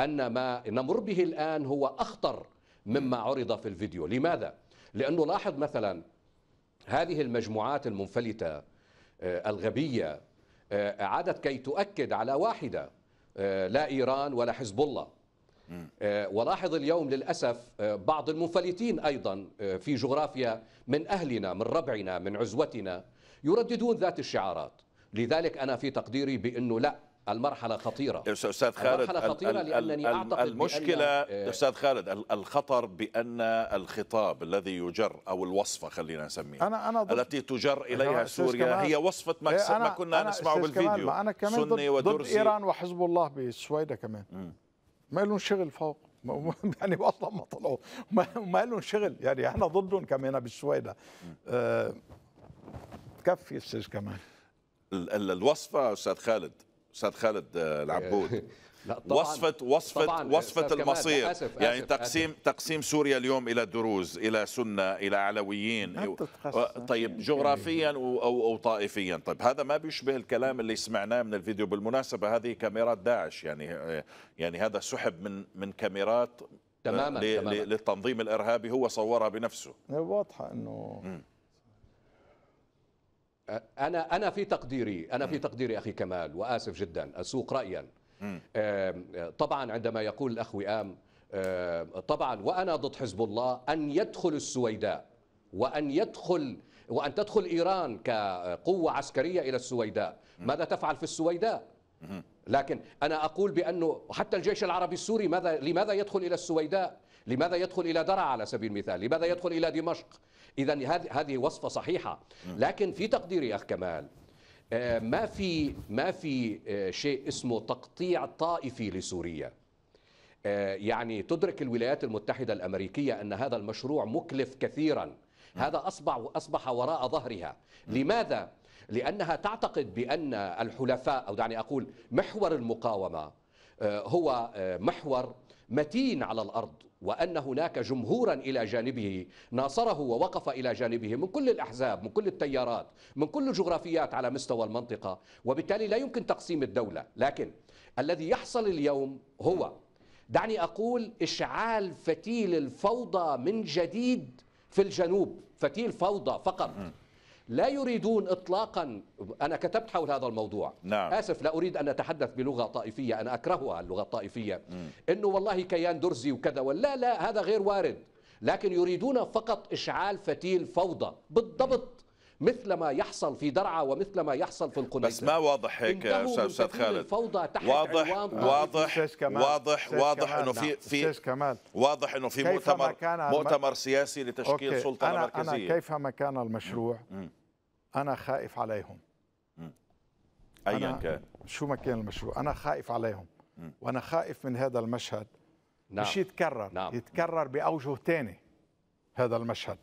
أن ما نمر به الآن هو أخطر مما عرض في الفيديو. لماذا؟ لأنه لاحظ مثلا هذه المجموعات المنفلتة آه، الغبية آه، عادت كي تؤكد على واحدة آه، لا إيران ولا حزب الله. ولاحظ اليوم للأسف بعض المنفلتين أيضا في جغرافيا من أهلنا من ربعنا من عزوتنا يرددون ذات الشعارات. لذلك أنا في تقديري بأنه لا المرحلة خطيرة. أستاذ خالد المرحلة ال- خطيرة لأنني أعتقد المشكلة بأن- آه، أستاذ خالد ال- الخطر بأن الخطاب الذي يجر أو الوصفة خلينا نسميها أنا ضد التي تجر إليها أستاذ سوريا كمال. هي وصفة ما, إيه، ما أنا- كنا أنا نسمعه أستاذ بالفيديو. ما أنا كمان سني ضد, ضد ودرزي إيران وحزب الله بالسويدة كمان. ما لهم شغل فوق. يعني أصلا ما طلعوا. ما, لهم شغل. يعني إحنا ضدهم كمان بالسويدة أه تكفي أستاذ كمان ال- ال- الوصفة أستاذ خالد أستاذ خالد آه، العبود. لا، طبعاً. وصفة وصفة طبعاً، وصفة المصير. آسف، يعني آسف، تقسيم تقسيم سوريا اليوم إلى دروز إلى سنة إلى علويين. طيب جغرافيا و- أو أو طائفيا. طيب هذا ما بيشبه الكلام اللي سمعناه من الفيديو بالمناسبة. هذه كاميرات داعش. يعني يعني هذا سحب من من كاميرات تماماً، ل- تماماً. للتنظيم الإرهابي هو صورها بنفسه. واضحة إنه أنا أنا في تقديري أنا في تقديري أخي كمال وآسف جدا آم، آه، طبعا عندما يقول الأخ وئام طبعا وأنا ضد حزب الله أن يدخل السويداء وأن يدخل وأن تدخل إيران كقوة عسكرية إلى السويداء. ماذا تفعل في السويداء؟ لكن أنا أقول بأنه حتى الجيش العربي السوري ماذا لماذا يدخل إلى السويداء؟ لماذا يدخل إلى درعا على سبيل المثال؟ لماذا يدخل إلى دمشق؟ إذا هذه هذه وصفة صحيحة. لكن في تقديري يا أخ كمال آه، ما في ما في آه، شيء اسمه تقطيع طائفي لسوريا. آه، يعني تدرك الولايات المتحدة الأمريكية أن هذا المشروع مكلف كثيرا. هذا أصبح أصبح وراء ظهرها. لماذا؟ لأنها تعتقد بأن الحلفاء أو دعني أقول محور المقاومة آه، هو محور متين على الأرض. وأن هناك جمهورا إلى جانبه ناصره ووقف إلى جانبه من كل الأحزاب من كل التيارات من كل الجغرافيات على مستوى المنطقة وبالتالي لا يمكن تقسيم الدولة. لكن الذي يحصل اليوم هو دعني أقول إشعال فتيل الفوضى من جديد في الجنوب فتيل فوضى فقط. لا يريدون اطلاقا أنا كتبت حول هذا الموضوع. نعم. آسف لا أريد أن أتحدث بلغة طائفية أنا أكرهها اللغة الطائفية. إنه والله كيان درزي وكذا ولا لا هذا غير وارد. لكن يريدون فقط إشعال فتيل فوضى بالضبط مثل ما يحصل في درعا ومثل ما يحصل في القنيطره بس ما واضح هيك فتيل خالد. الفوضى تحت واضح عنوان واضح واضح أستاذ واضح إنه في نعم. في. واضح إنه في مؤتمر كان الم- مؤتمر سياسي لتشكيل أوكي. سلطة أنا مركزية. أنا كيفما كان المشروع أنا خائف عليهم. ايا أنا- كان. شو ما كان المشروع أنا خائف عليهم. وأنا خائف من هذا المشهد. نعم. مش يتكرر نعم. يتكرر بأوجه تاني هذا المشهد.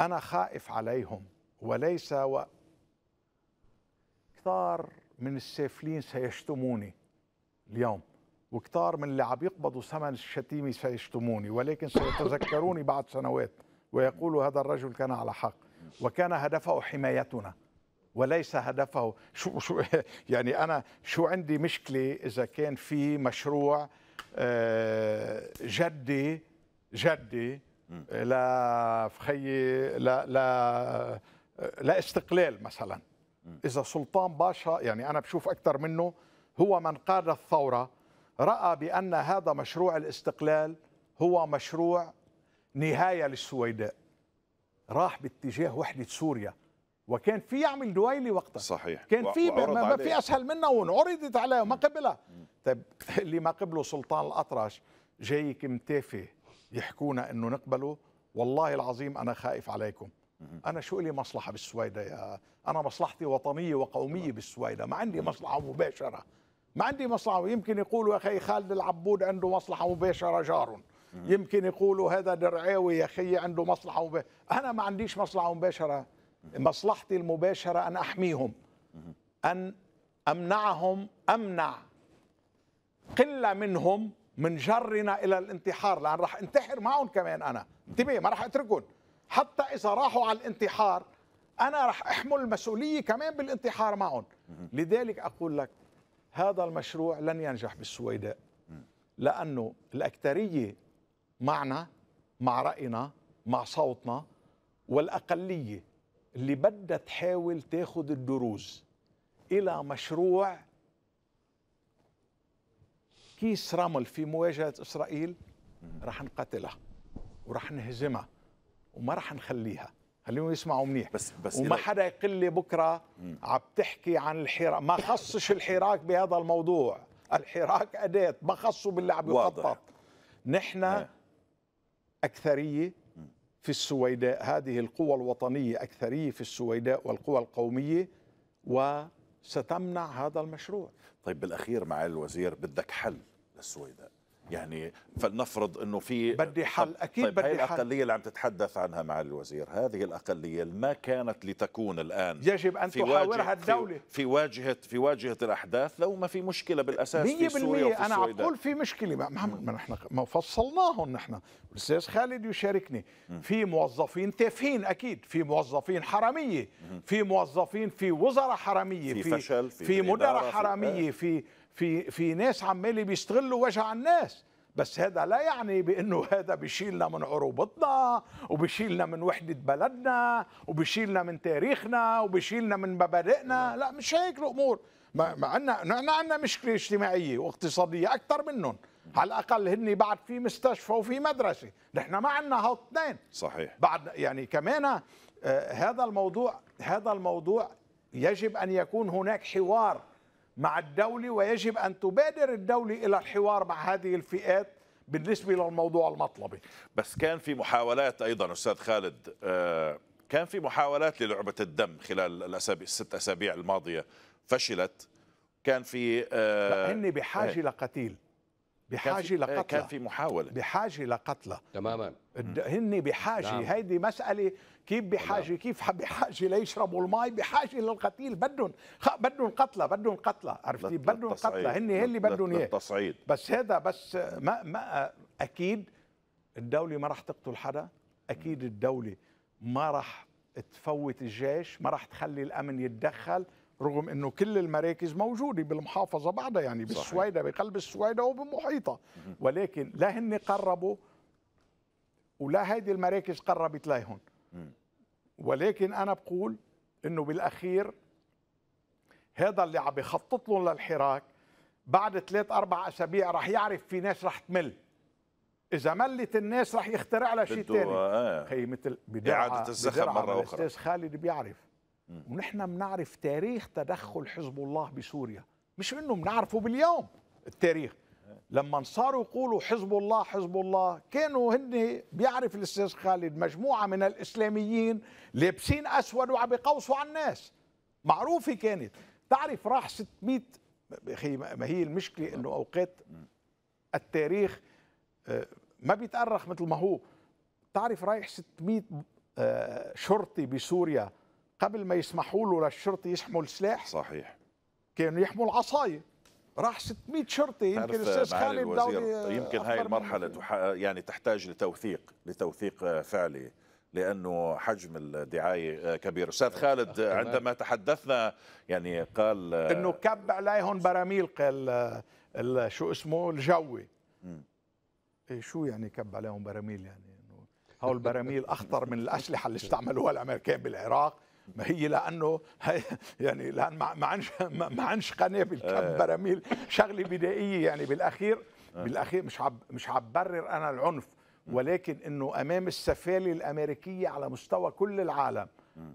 أنا خائف عليهم. وليس و... كثار من السافلين سيشتموني اليوم. وكثار من اللي عم يقبضوا ثمن الشتيمة سيشتموني. ولكن سيتذكروني بعد سنوات. ويقولوا هذا الرجل كان على حق. وكان هدفه حمايتنا وليس هدفه شو شو يعني أنا شو عندي مشكلة إذا كان في مشروع آه، جدي جدي لا فخي لا لا لا استقلال مثلا. إذا سلطان باشا يعني أنا بشوف أكثر منه هو من قاد الثورة رأى بأن هذا مشروع الاستقلال هو مشروع نهاية للسويداء. راح باتجاه وحدة سوريا. وكان في يعمل دويلي وقتها. صحيح. كان في ما, ما في. أسهل منها وانعرضت عليه وما قبلها طيب اللي ما قبله سلطان الأطرش جاي كمتافه يحكونا إنه نقبله؟ والله العظيم أنا خايف عليكم. أنا شو لي مصلحة بالسويدة يا أنا مصلحتي وطنية وقومية بالسويدة. ما عندي مصلحة مباشرة. ما عندي مصلحة. يمكن يقولوا يا أخي خالد العبود عنده مصلحة مباشرة جار. يمكن يقولوا هذا درعاوي يا أخي عنده مصلحة مباشرة. أنا ما عنديش مصلحة مباشرة. مصلحتي المباشرة أن أحميهم. أن أمنعهم أمنع. قلة منهم من جرنا إلى الانتحار. لأن راح انتحر معهم كمان أنا. انتبه ما راح اتركهم. حتى إذا راحوا على الانتحار أنا راح أحمل المسؤولية كمان بالانتحار معهم. لذلك أقول لك هذا المشروع لن ينجح بالسويداء. لأنه الأكثرية معنا مع رأينا مع صوتنا والأقلية اللي بدها تحاول تاخذ الدروز إلى مشروع كيس رمل في مواجهة إسرائيل رح نقتلها ورح نهزمها وما رح نخليها. خليهم يسمعوا منيح. بس بس وما إلى- حدا يقول لي بكرة عم تحكي عن الحراك. ما خصش الحراك بهذا الموضوع. الحراك أداة. ما خصه باللي عم. يخطط. نحن أكثرية في السويداء. هذه القوى الوطنية أكثرية في السويداء والقوى القومية وستمنع هذا المشروع. طيب بالأخير معالي الوزير بدك حل للسويداء. يعني فلنفرض إنه في بدي حل، أكيد طيب هاي بدي حل. الأقلية اللي عم تتحدث عنها معالي الوزير هذه الأقلية ما كانت لتكون الآن يجب أن في تحاورها الدولة. في, في واجهة في واجهة الأحداث لو ما في مشكلة بالأساس في سوريا 100% وفي أنا عم بقول في مشكلة. ما, ما, نحن ما فصلناهم نحن. الأستاذ خالد يشاركني. في موظفين تافهين أكيد. في موظفين حرامية. في موظفين في وزراء حرامية. في فشل، في في مدراء في- حرامية. في في في ناس عمالي بيستغلوا وجع الناس. بس هذا لا يعني بأنه هذا بيشيلنا من عروبتنا وبيشيلنا من وحدة بلدنا وبيشيلنا من تاريخنا وبيشيلنا من مبادئنا. لا مش هيك الأمور. ما ما عندنا نحن عندنا مشكلة اجتماعية واقتصادية أكثر منهم. على الأقل هن بعد في مستشفى وفي مدرسة. نحن ما عندنا هالاثنين صحيح. بعد يعني كمان آه، هذا الموضوع هذا الموضوع يجب أن يكون هناك حوار مع الدولة ويجب أن تبادر الدولة إلى الحوار مع هذه الفئات بالنسبة للموضوع المطلبي. بس كان في محاولات أيضا أستاذ خالد آه، كان في محاولات للعبة الدم خلال الأسابيع الست أسابيع الماضية فشلت. كان في آه، هن بحاجة آه، لقتيل بحاجة في- آه، كان في محاولة. بحاجة لقتلى تماما. هن بحاجة نعم. هيدي مسألة كيف بحاجة كيف بحاجة ليشربوا المي بحاجة للقتيل بدهم خ- بدهم قتلى بدهم قتلى عرفتي؟ بدهم قتلى. للتصعيد. هن هي اللي لل- بدهم إياه. للتصعيد بس هذا بس ما ما أكيد الدولة ما راح تقتل حدا. أكيد الدولة ما راح تفوت الجيش ما راح تخلي الأمن يتدخل. رغم إنه كل المراكز موجودة بالمحافظة بعدها يعني. بالسويدة بقلب السويدة وبمحيطها. ولكن لا هن قربوا ولا هيدي المراكز قربت لهم ولكن أنا بقول إنه بالأخير هذا اللي عم بخطط لهم للحراك بعد ثلاث أربع أسابيع رح يعرف في ناس رح تمل. إذا ملت الناس رح يخترع لها شيء ثاني آه. خي مثل بدرعة إعادة الزخم ما أخرى. الأستاذ خالد بيعرف. ونحن بنعرف تاريخ تدخل حزب الله بسوريا. مش انه بنعرفه باليوم التاريخ. لما صاروا يقولوا حزب الله حزب الله كانوا هن بيعرف الأستاذ خالد مجموعة من الإسلاميين لابسين أسود وعم بيقوصوا على الناس. معروفة كانت. تعرف راح 600 أخي ما هي المشكلة إنه أوقات التاريخ آه، ما بيتأرخ مثل ما هو. تعرف رايح 600 آه، شرطي بسوريا قبل ما يسمحوا له للشرطي يحمل سلاح صحيح. كانوا يحمل عصايه راح 600 شرطي يمكن الأستاذ خالد دولي يمكن هاي تح- يعني تحتاج لتوثيق لتوثيق آه، فعلي لأنه حجم الدعاية آه، كبير. أستاذ خالد عندما تحدثنا يعني قال آه، إنه كب عليهم براميل قال ال- شو اسمه الجوي. إيه شو يعني كب عليهم براميل؟ يعني هول البراميل أخطر من الأسلحة اللي استعملوها الامريكان بالعراق. ما هي لأنه هي يعني لأن ما عنش ما عنش قنابل كب براميل. شغلة بدائية يعني بالأخير. بالأخير مش عب مش عبرر أنا العنف. ولكن إنه أمام السفالة الأمريكية على مستوى كل العالم.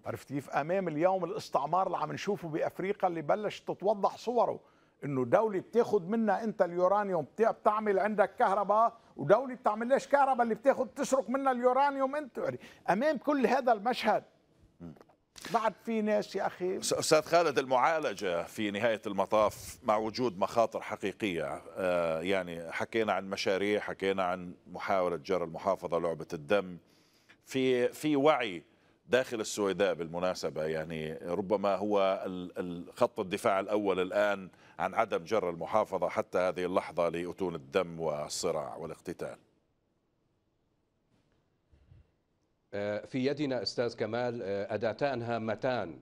عرفت كيف؟ أمام اليوم الاستعمار اللي عم نشوفه بأفريقيا اللي بلش تتوضح صوره. إنه دولة بتاخذ منا أنت اليورانيوم بتعمل عندك كهرباء ودولة بتعملش كهرباء اللي بتاخذ تسرق منا اليورانيوم أنت. يعني أمام كل هذا المشهد بعد في ناس يا أخي. أستاذ خالد المعالجة في نهاية المطاف مع وجود مخاطر حقيقية. آه، يعني حكينا عن مشاريع حكينا عن محاولة جر المحافظة لعبة الدم. في في وعي داخل السويداء بالمناسبة. يعني ربما هو خط الدفاع الأول الآن عن عدم جر المحافظة حتى هذه اللحظة لأتون الدم والصراع والاقتتال آه، في يدنا أستاذ كمال آه، اداتان هامتان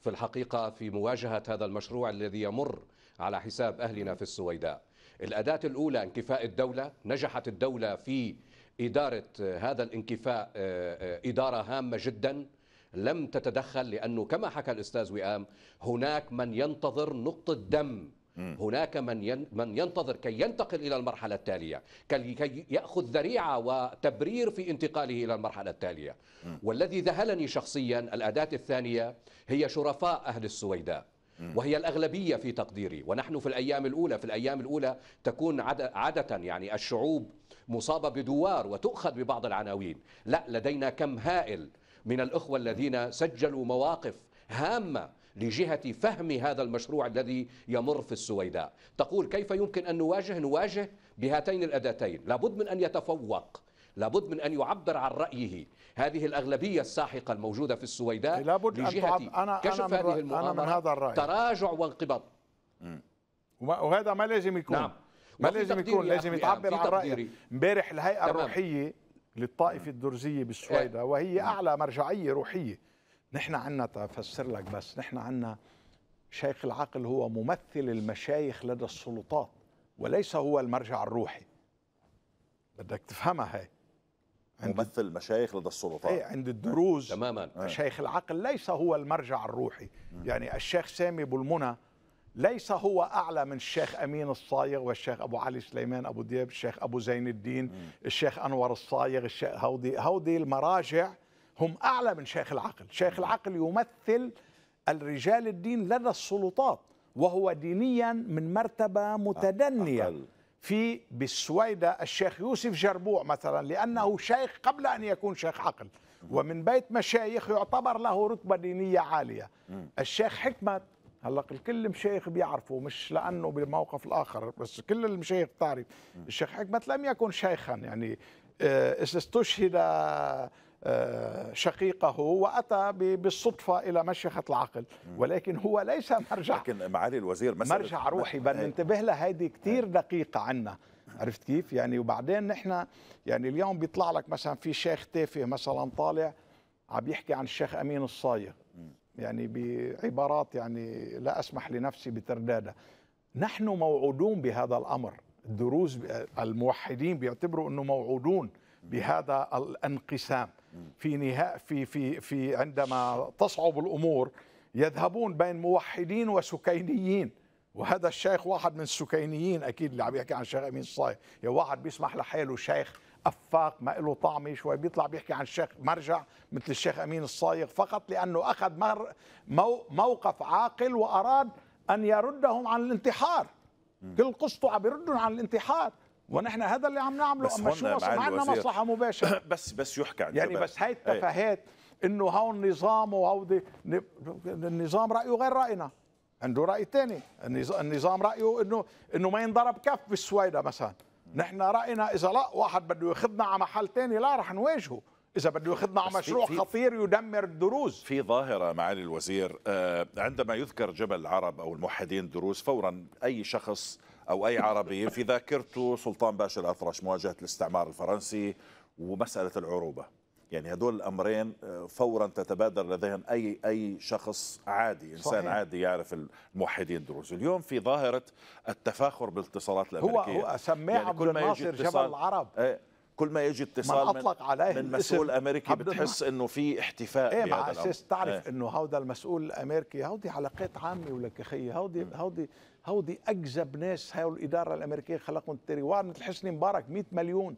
في الحقيقة في مواجهة هذا المشروع الذي يمر على حساب أهلنا في السويداء. الأداة الأولى انكفاء الدولة، نجحت الدولة في إدارة آه، هذا الانكفاء آه، آه، إدارة هامة جدا لم تتدخل لأنه كما حكى الأستاذ وئام هناك من ينتظر نقطة دم هناك من من ينتظر كي ينتقل إلى المرحلة التالية كي يأخذ ذريعة وتبرير في انتقاله إلى المرحلة التالية. والذي ذهلني شخصيا الأداة الثانية هي شرفاء أهل السويداء وهي الأغلبية في تقديري. ونحن في الأيام الأولى في الأيام الأولى تكون عادة يعني الشعوب مصابة بدوار وتؤخذ ببعض العناوين. لا لدينا كم هائل من الأخوة الذين سجلوا مواقف هامة لجهة فهم هذا المشروع الذي يمر في السويداء. تقول كيف يمكن أن نواجه نواجه بهاتين الأداتين؟ لابد من أن يتفوق لابد من أن يعبر عن رأيه. هذه الأغلبية الساحقة الموجودة في السويداء لابد أن لجهة تعب- أنا- كشف أنا من هذه رأي- أنا من هذا الرأي. تراجع وانقباض. وهذا ما لازم يكون. نعم. ما لازم يكون. لازم يتعبر عن رأيه. تقديري. امبارح الهيئة تمام. الروحية للطائفة الدرزية بالسويداء وهي أعلى مرجعية روحية. نحن عنا تفسر لك بس نحن عنا شيخ العقل هو ممثل المشايخ لدى السلطات وليس هو المرجع الروحي. بدك تفهمها هاي ممثل المشايخ لدى السلطات. إيه عند الدروز. تماما. شيخ العقل ليس هو المرجع الروحي. يعني الشيخ سامي بولمنى ليس هو أعلى من الشيخ أمين الصايغ والشيخ أبو علي سليمان أبو دياب الشيخ أبو زين الدين الشيخ أنور الصايغ الشيخ هودي هودي المراجع هم أعلى من شيخ العقل. شيخ العقل يمثل الرجال الدين لدى السلطات وهو دينيا من مرتبة متدنية. في بالسويداء الشيخ يوسف جربوع مثلا لأنه شيخ قبل أن يكون شيخ عقل. ومن بيت مشايخ يعتبر له رتبة دينية عالية. الشيخ حكمت هلا الكل المشايخ بيعرفوا مش لأنه بالموقف الآخر بس كل المشايخ بتعرف الشيخ حكمت لم يكن شيخا يعني آه، استشهد شقيقه وأتى ب- بالصدفة إلى مشيخة العقل. ولكن هو ليس مرجع. لكن معالي الوزير مسألة مرجع روحي. بدنا ننتبه لها هيدي كثير دقيقة عنا. عرفت كيف؟ يعني وبعدين نحن يعني اليوم بيطلع لك مثلا في شيخ تافه مثلا طالع عم يحكي عن الشيخ أمين الصايغ. يعني بعبارات يعني لا أسمح لنفسي بتردادها نحن موعودون بهذا الأمر. الدروز الموحدين بيعتبروا أنه موعودون بهذا الانقسام. في نهاية في في في عندما تصعب الأمور يذهبون بين موحدين وسكينيين. وهذا الشيخ واحد من السكينيين أكيد اللي عم يحكي عن الشيخ أمين الصايغ يا واحد بيسمح لحاله شيخ أفاق ما له طعمه شوي بيطلع بيحكي عن الشيخ مرجع مثل الشيخ أمين الصايغ فقط لأنه أخذ مر مو موقف عاقل وأراد أن يردهم عن الانتحار. كل قصته عم يردهم عن الانتحار. ونحن هذا اللي عم نعمله. ما عندنا مصلحة مباشرة. بس بس يحكى عن يعني. بس هاي إيه. التفاهات إنه هون نظام وهودي النظام رأيه غير رأينا. عنده رأي ثاني النظام رأيه انه إنه ما ينضرب كف بالسويدة مثلا. نحن رأينا إذا لا واحد بده ياخذنا على محل ثاني لا رح نواجهه. إذا بده ياخذنا على مشروع في- خطير يدمر الدروز. في ظاهرة معالي الوزير آه، عندما يذكر جبل العرب أو الموحدين الدروز فورا أي شخص أو أي عربي في ذاكرته. سلطان باشا الأطرش مواجهة الاستعمار الفرنسي ومسألة العروبة. يعني هدول الأمرين آه، فورا تتبادر لذهن أي أي شخص عادي إنسان صحيح. عادي يعرف الموحدين الدروز اليوم في ظاهرة التفاخر بالاتصالات هو الأمريكية. هو سماه عبد كل ما يجي الناصر جبل اتصال- العرب. إيه، كل ما يجي اتصال من أطلق عليه من مسؤول أمريكي بتحس إنه في احتفاء إيه مع. أساس تعرف إيه. إنه هودا المسؤول الأمريكي هودي علاقات عامة ولك أخي هودي هودي هودي اكذب ناس هاي الإدارة الأمريكية خلقهم التريوان مثل حسني مبارك 100 مليون.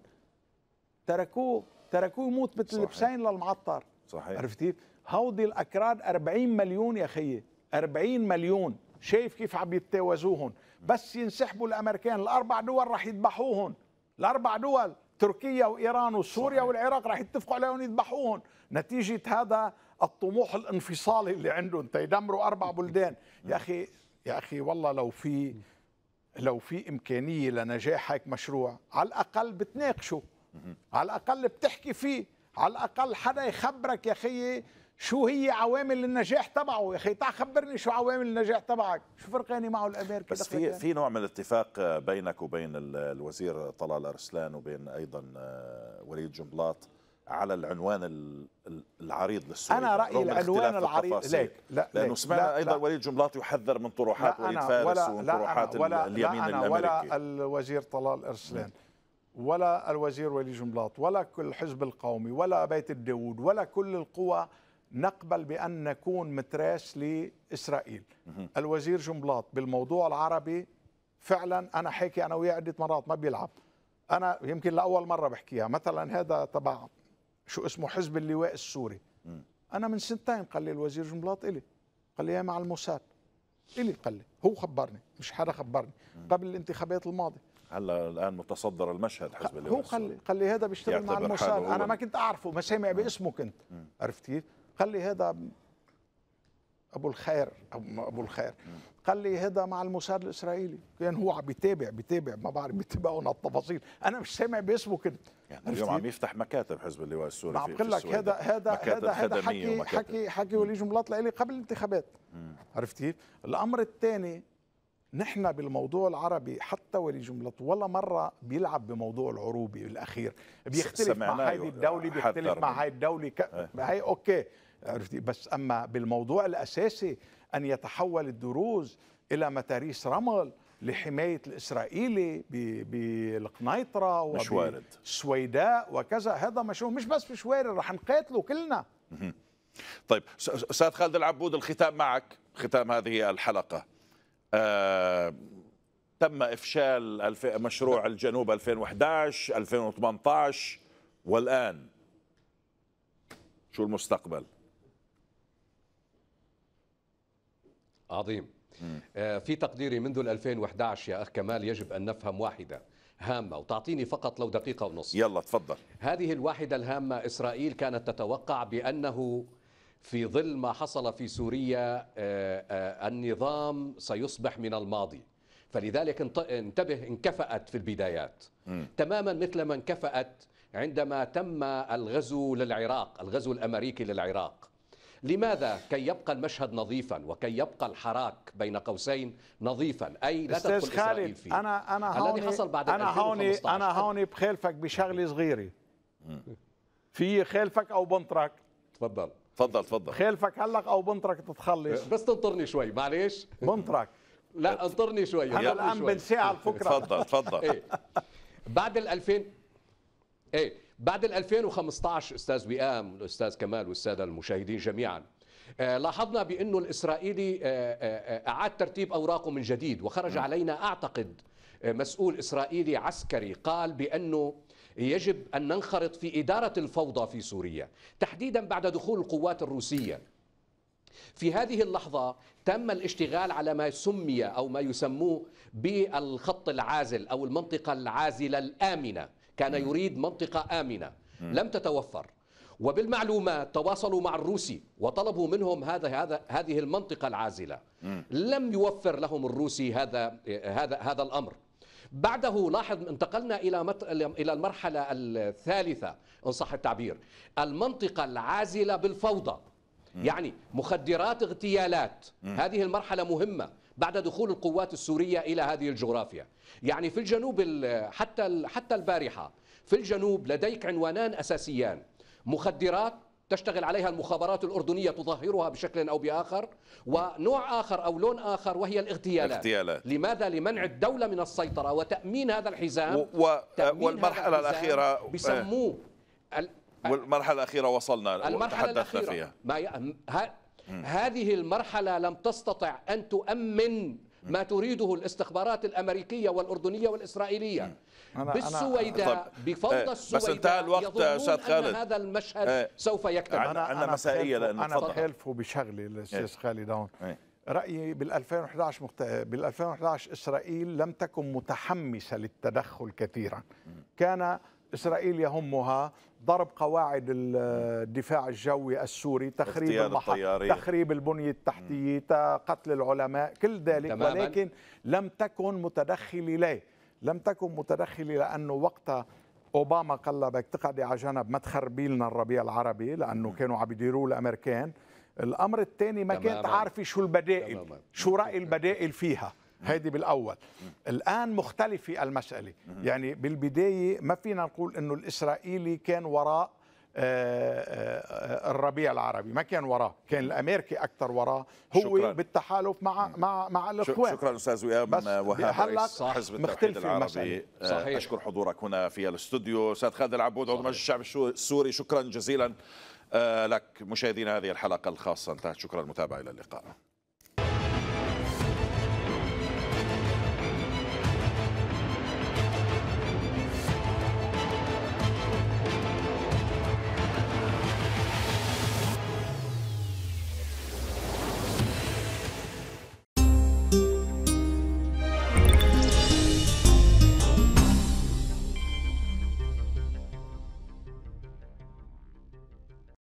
تركوه تركوه يموت مثل. البسين للمعطر. صحيح. عرفت كيف؟ هودي الأكراد 40 مليون يا خيي 40 مليون. شايف كيف عم يتجاوزوهم بس ينسحبوا الأمريكان. الأربع دول راح يذبحوهم الأربع دول تركيا وإيران وسوريا صحيح. والعراق راح يتفقوا عليهم يذبحوهم نتيجة هذا الطموح الانفصالي اللي عندهم. تيدمروا أربع بلدان. يا أخي يا أخي والله لو في لو في إمكانية لنجاح هيك مشروع على الأقل بتناقشه. على الأقل بتحكي فيه. على الأقل حدا يخبرك يا خيي شو هي عوامل النجاح تبعه. يا أخي تعال خبرني شو عوامل النجاح تبعك. شو فرقاني معه الأمريكي بس في في نوع من الاتفاق بينك وبين ال- الوزير طلال أرسلان وبين أيضا آه، وليد جنبلاط. على العنوان ال- ال- العريض للسويد أنا رأيي رغم العنوان العريض-. ليك، لا، لأنه سمعنا لا، أيضا لا. وليد جنبلاط يحذر من طروحات وليد فارس ولا ومن طروحات ولا اليمين لا أنا ولا الامريكي الوزير طلال أرسلان ولا الوزير ولي جنبلاط ولا كل الحزب القومي ولا بيت الداود ولا كل القوى نقبل بأن نكون متراس لإسرائيل. الوزير جنبلاط بالموضوع العربي فعلا أنا حكي أنا وياه عدة مرات ما بيلعب. أنا يمكن لأول مرة بحكيها. مثلا هذا تبع شو اسمه حزب اللواء السوري. أنا من سنتين قال لي الوزير جنبلاط إلي. قال لي يا مع الموساد. إلي قال لي. هو خبرني مش حدا خبرني. قبل الانتخابات الماضية هلا الآن متصدر المشهد حزب اللواء هو قال لي قال لي هذا بيشتغل مع الموساد. أنا ما كنت أعرفه ما سامع باسمه كنت. عرفت كيف؟ قال لي هذا أبو الخير أو أبو الخير. قال لي هذا مع الموساد الإسرائيلي. كان هو عم بيتابع بيتابع ما بعرف بيتابعون التفاصيل. أنا مش سامع باسمه كنت يعني اليوم عم؟ يفتح مكاتب حزب اللواء السوري عم في- بقول لك. هذا هذا هذا هذا حكي حكي حكي ولي جنبلاط لإلي قبل الانتخابات. عرفت كيف؟ الأمر الثاني نحن بالموضوع العربي حتى ولي جملة ولا مرة بيلعب بموضوع العروبي الأخير. بيختلف مع هذه الدولة بيختلف مع هاي الدولة ك... هاي أوكي. عرفتي بس أما بالموضوع الأساسي أن يتحول الدروز إلى متاريس رمل لحماية الإسرائيلي ب- بالقنيطرة مش وارد. السويداء وكذا هذا مشروع مش بس مش وارد رح نقاتله كلنا. طيب أستاذ خالد العبود الختام معك ختام هذه الحلقة آه تم إفشال. مشروع الجنوب 2011 2018 والآن شو المستقبل عظيم. آه، في تقديري منذ ال 2011 يا أخ كمال يجب أن نفهم واحدة هامة وتعطيني فقط لو دقيقة ونص. يلا تفضل. هذه الواحدة الهامة إسرائيل كانت تتوقع بأنه في ظل ما حصل في سوريا آه، آه، النظام سيصبح من الماضي. فلذلك انت- انتبه انكفأت في البدايات. تماما مثل ما انكفأت عندما تم الغزو للعراق الغزو الأمريكي للعراق. لماذا؟ كي يبقى المشهد نظيفا وكي يبقى الحراك بين قوسين نظيفا؟ أي لا تدخل إسرائيل خالد فيه. أنا أنا الذي هون حصل بعد أنا هون 2015. أنا هون بخالفك بشغله صغيره في خالفك أو بنطرك؟ تفضل. تفضل تفضل. خالفك هلق أو بنطرك تتخلص. بس تنطرني شوي معلش بنطرك. لا انطرني شوي. أنا الآن على الفكرة تفضل تفضل. إيه. بعد ال 2000 إيه. بعد ال 2015 أستاذ وئام الأستاذ كمال والسادة المشاهدين جميعا آه، لاحظنا بأنه الإسرائيلي آه، آه، أعاد ترتيب أوراقه من جديد وخرج علينا أعتقد مسؤول إسرائيلي عسكري قال بأنه يجب أن ننخرط في إدارة الفوضى في سوريا تحديدا بعد دخول القوات الروسية. في هذه اللحظة تم الاشتغال على ما سمي أو ما يسموه بالخط العازل أو المنطقة العازلة الآمنة. كان يريد منطقة آمنة. لم تتوفر. وبالمعلومات تواصلوا مع الروسي وطلبوا منهم هذا هذا هذه المنطقة العازلة. لم يوفر لهم الروسي هذا هذا هذا الأمر. بعده لاحظ انتقلنا إلى مت... إلى المرحلة الثالثة إن صح التعبير. المنطقة العازلة بالفوضى. يعني مخدرات اغتيالات. هذه المرحلة مهمة. بعد دخول القوات السورية إلى هذه الجغرافيا. يعني في الجنوب ال- حتى حتى البارحة في الجنوب لديك عنوانان أساسيان. مخدرات تشتغل عليها المخابرات الأردنية تظهرها بشكل أو بآخر ونوع آخر أو لون آخر وهي الاغتيالات. اغتيالات. لماذا؟ لمنع الدولة من السيطرة وتأمين هذا الحزام؟ و... و... تأمين والمرحلة هذا الحزام الأخيرة بيسموه ال- والمرحلة الأخيرة وصلنا المرحلة الأخيرة. فيها. ما ي... ه... هذه المرحلة لم تستطع أن تؤمن ما تريده الاستخبارات الأمريكية والأردنية والإسرائيلية أنا- أنا- بالسويداء طيب. بفوضى السويداء بس انتهى الوقت أن خالد. هذا المشهد آه. سوف يكتمل عنا مسائية بخالفه- لأنه أنا. بخالفه بشغله الاستاذ إيه. خالد هون إيه. رأيي بال 2011 مخت... بال 2011 إسرائيل لم تكن متحمسة للتدخل كثيرا كان إسرائيل يهمها ضرب قواعد ال- الدفاع الجوي السوري تخريب اغتيال المح... الطيارين. تخريب البنيه التحتية تا- قتل العلماء كل ذلك تماماً. ولكن لم تكن متدخله ليه لم تكن متدخله لأنه وقتها أوباما قال لها بدك تقعدي على جنب ما تخربي لنا الربيع العربي لأنه كانوا عم يديروه الأمريكان الأمر الثاني ما كانت. عارفه شو البدائل تماماً. شو رأي البدائل فيها هيدي بالأول. الآن مختلفه المسألة. يعني بالبداية ما فينا نقول إنه الإسرائيلي كان وراء آه، الربيع العربي. ما كان وراه كان الأمريكي أكثر وراه هو شكراً. بالتحالف مع مع مع الإخوان. شكرا أستاذ وئام وهاب رئيس حزب التوحيد مختلفة العربي. آه، صحيح. أشكر حضورك هنا في الاستوديو. أستاذ خالد العبود عضو مجلس الشعب السوري شكرا جزيلا آه، لك مشاهدينا هذه الحلقة الخاصة. انتهت. شكرا. المتابعة إلى اللقاء.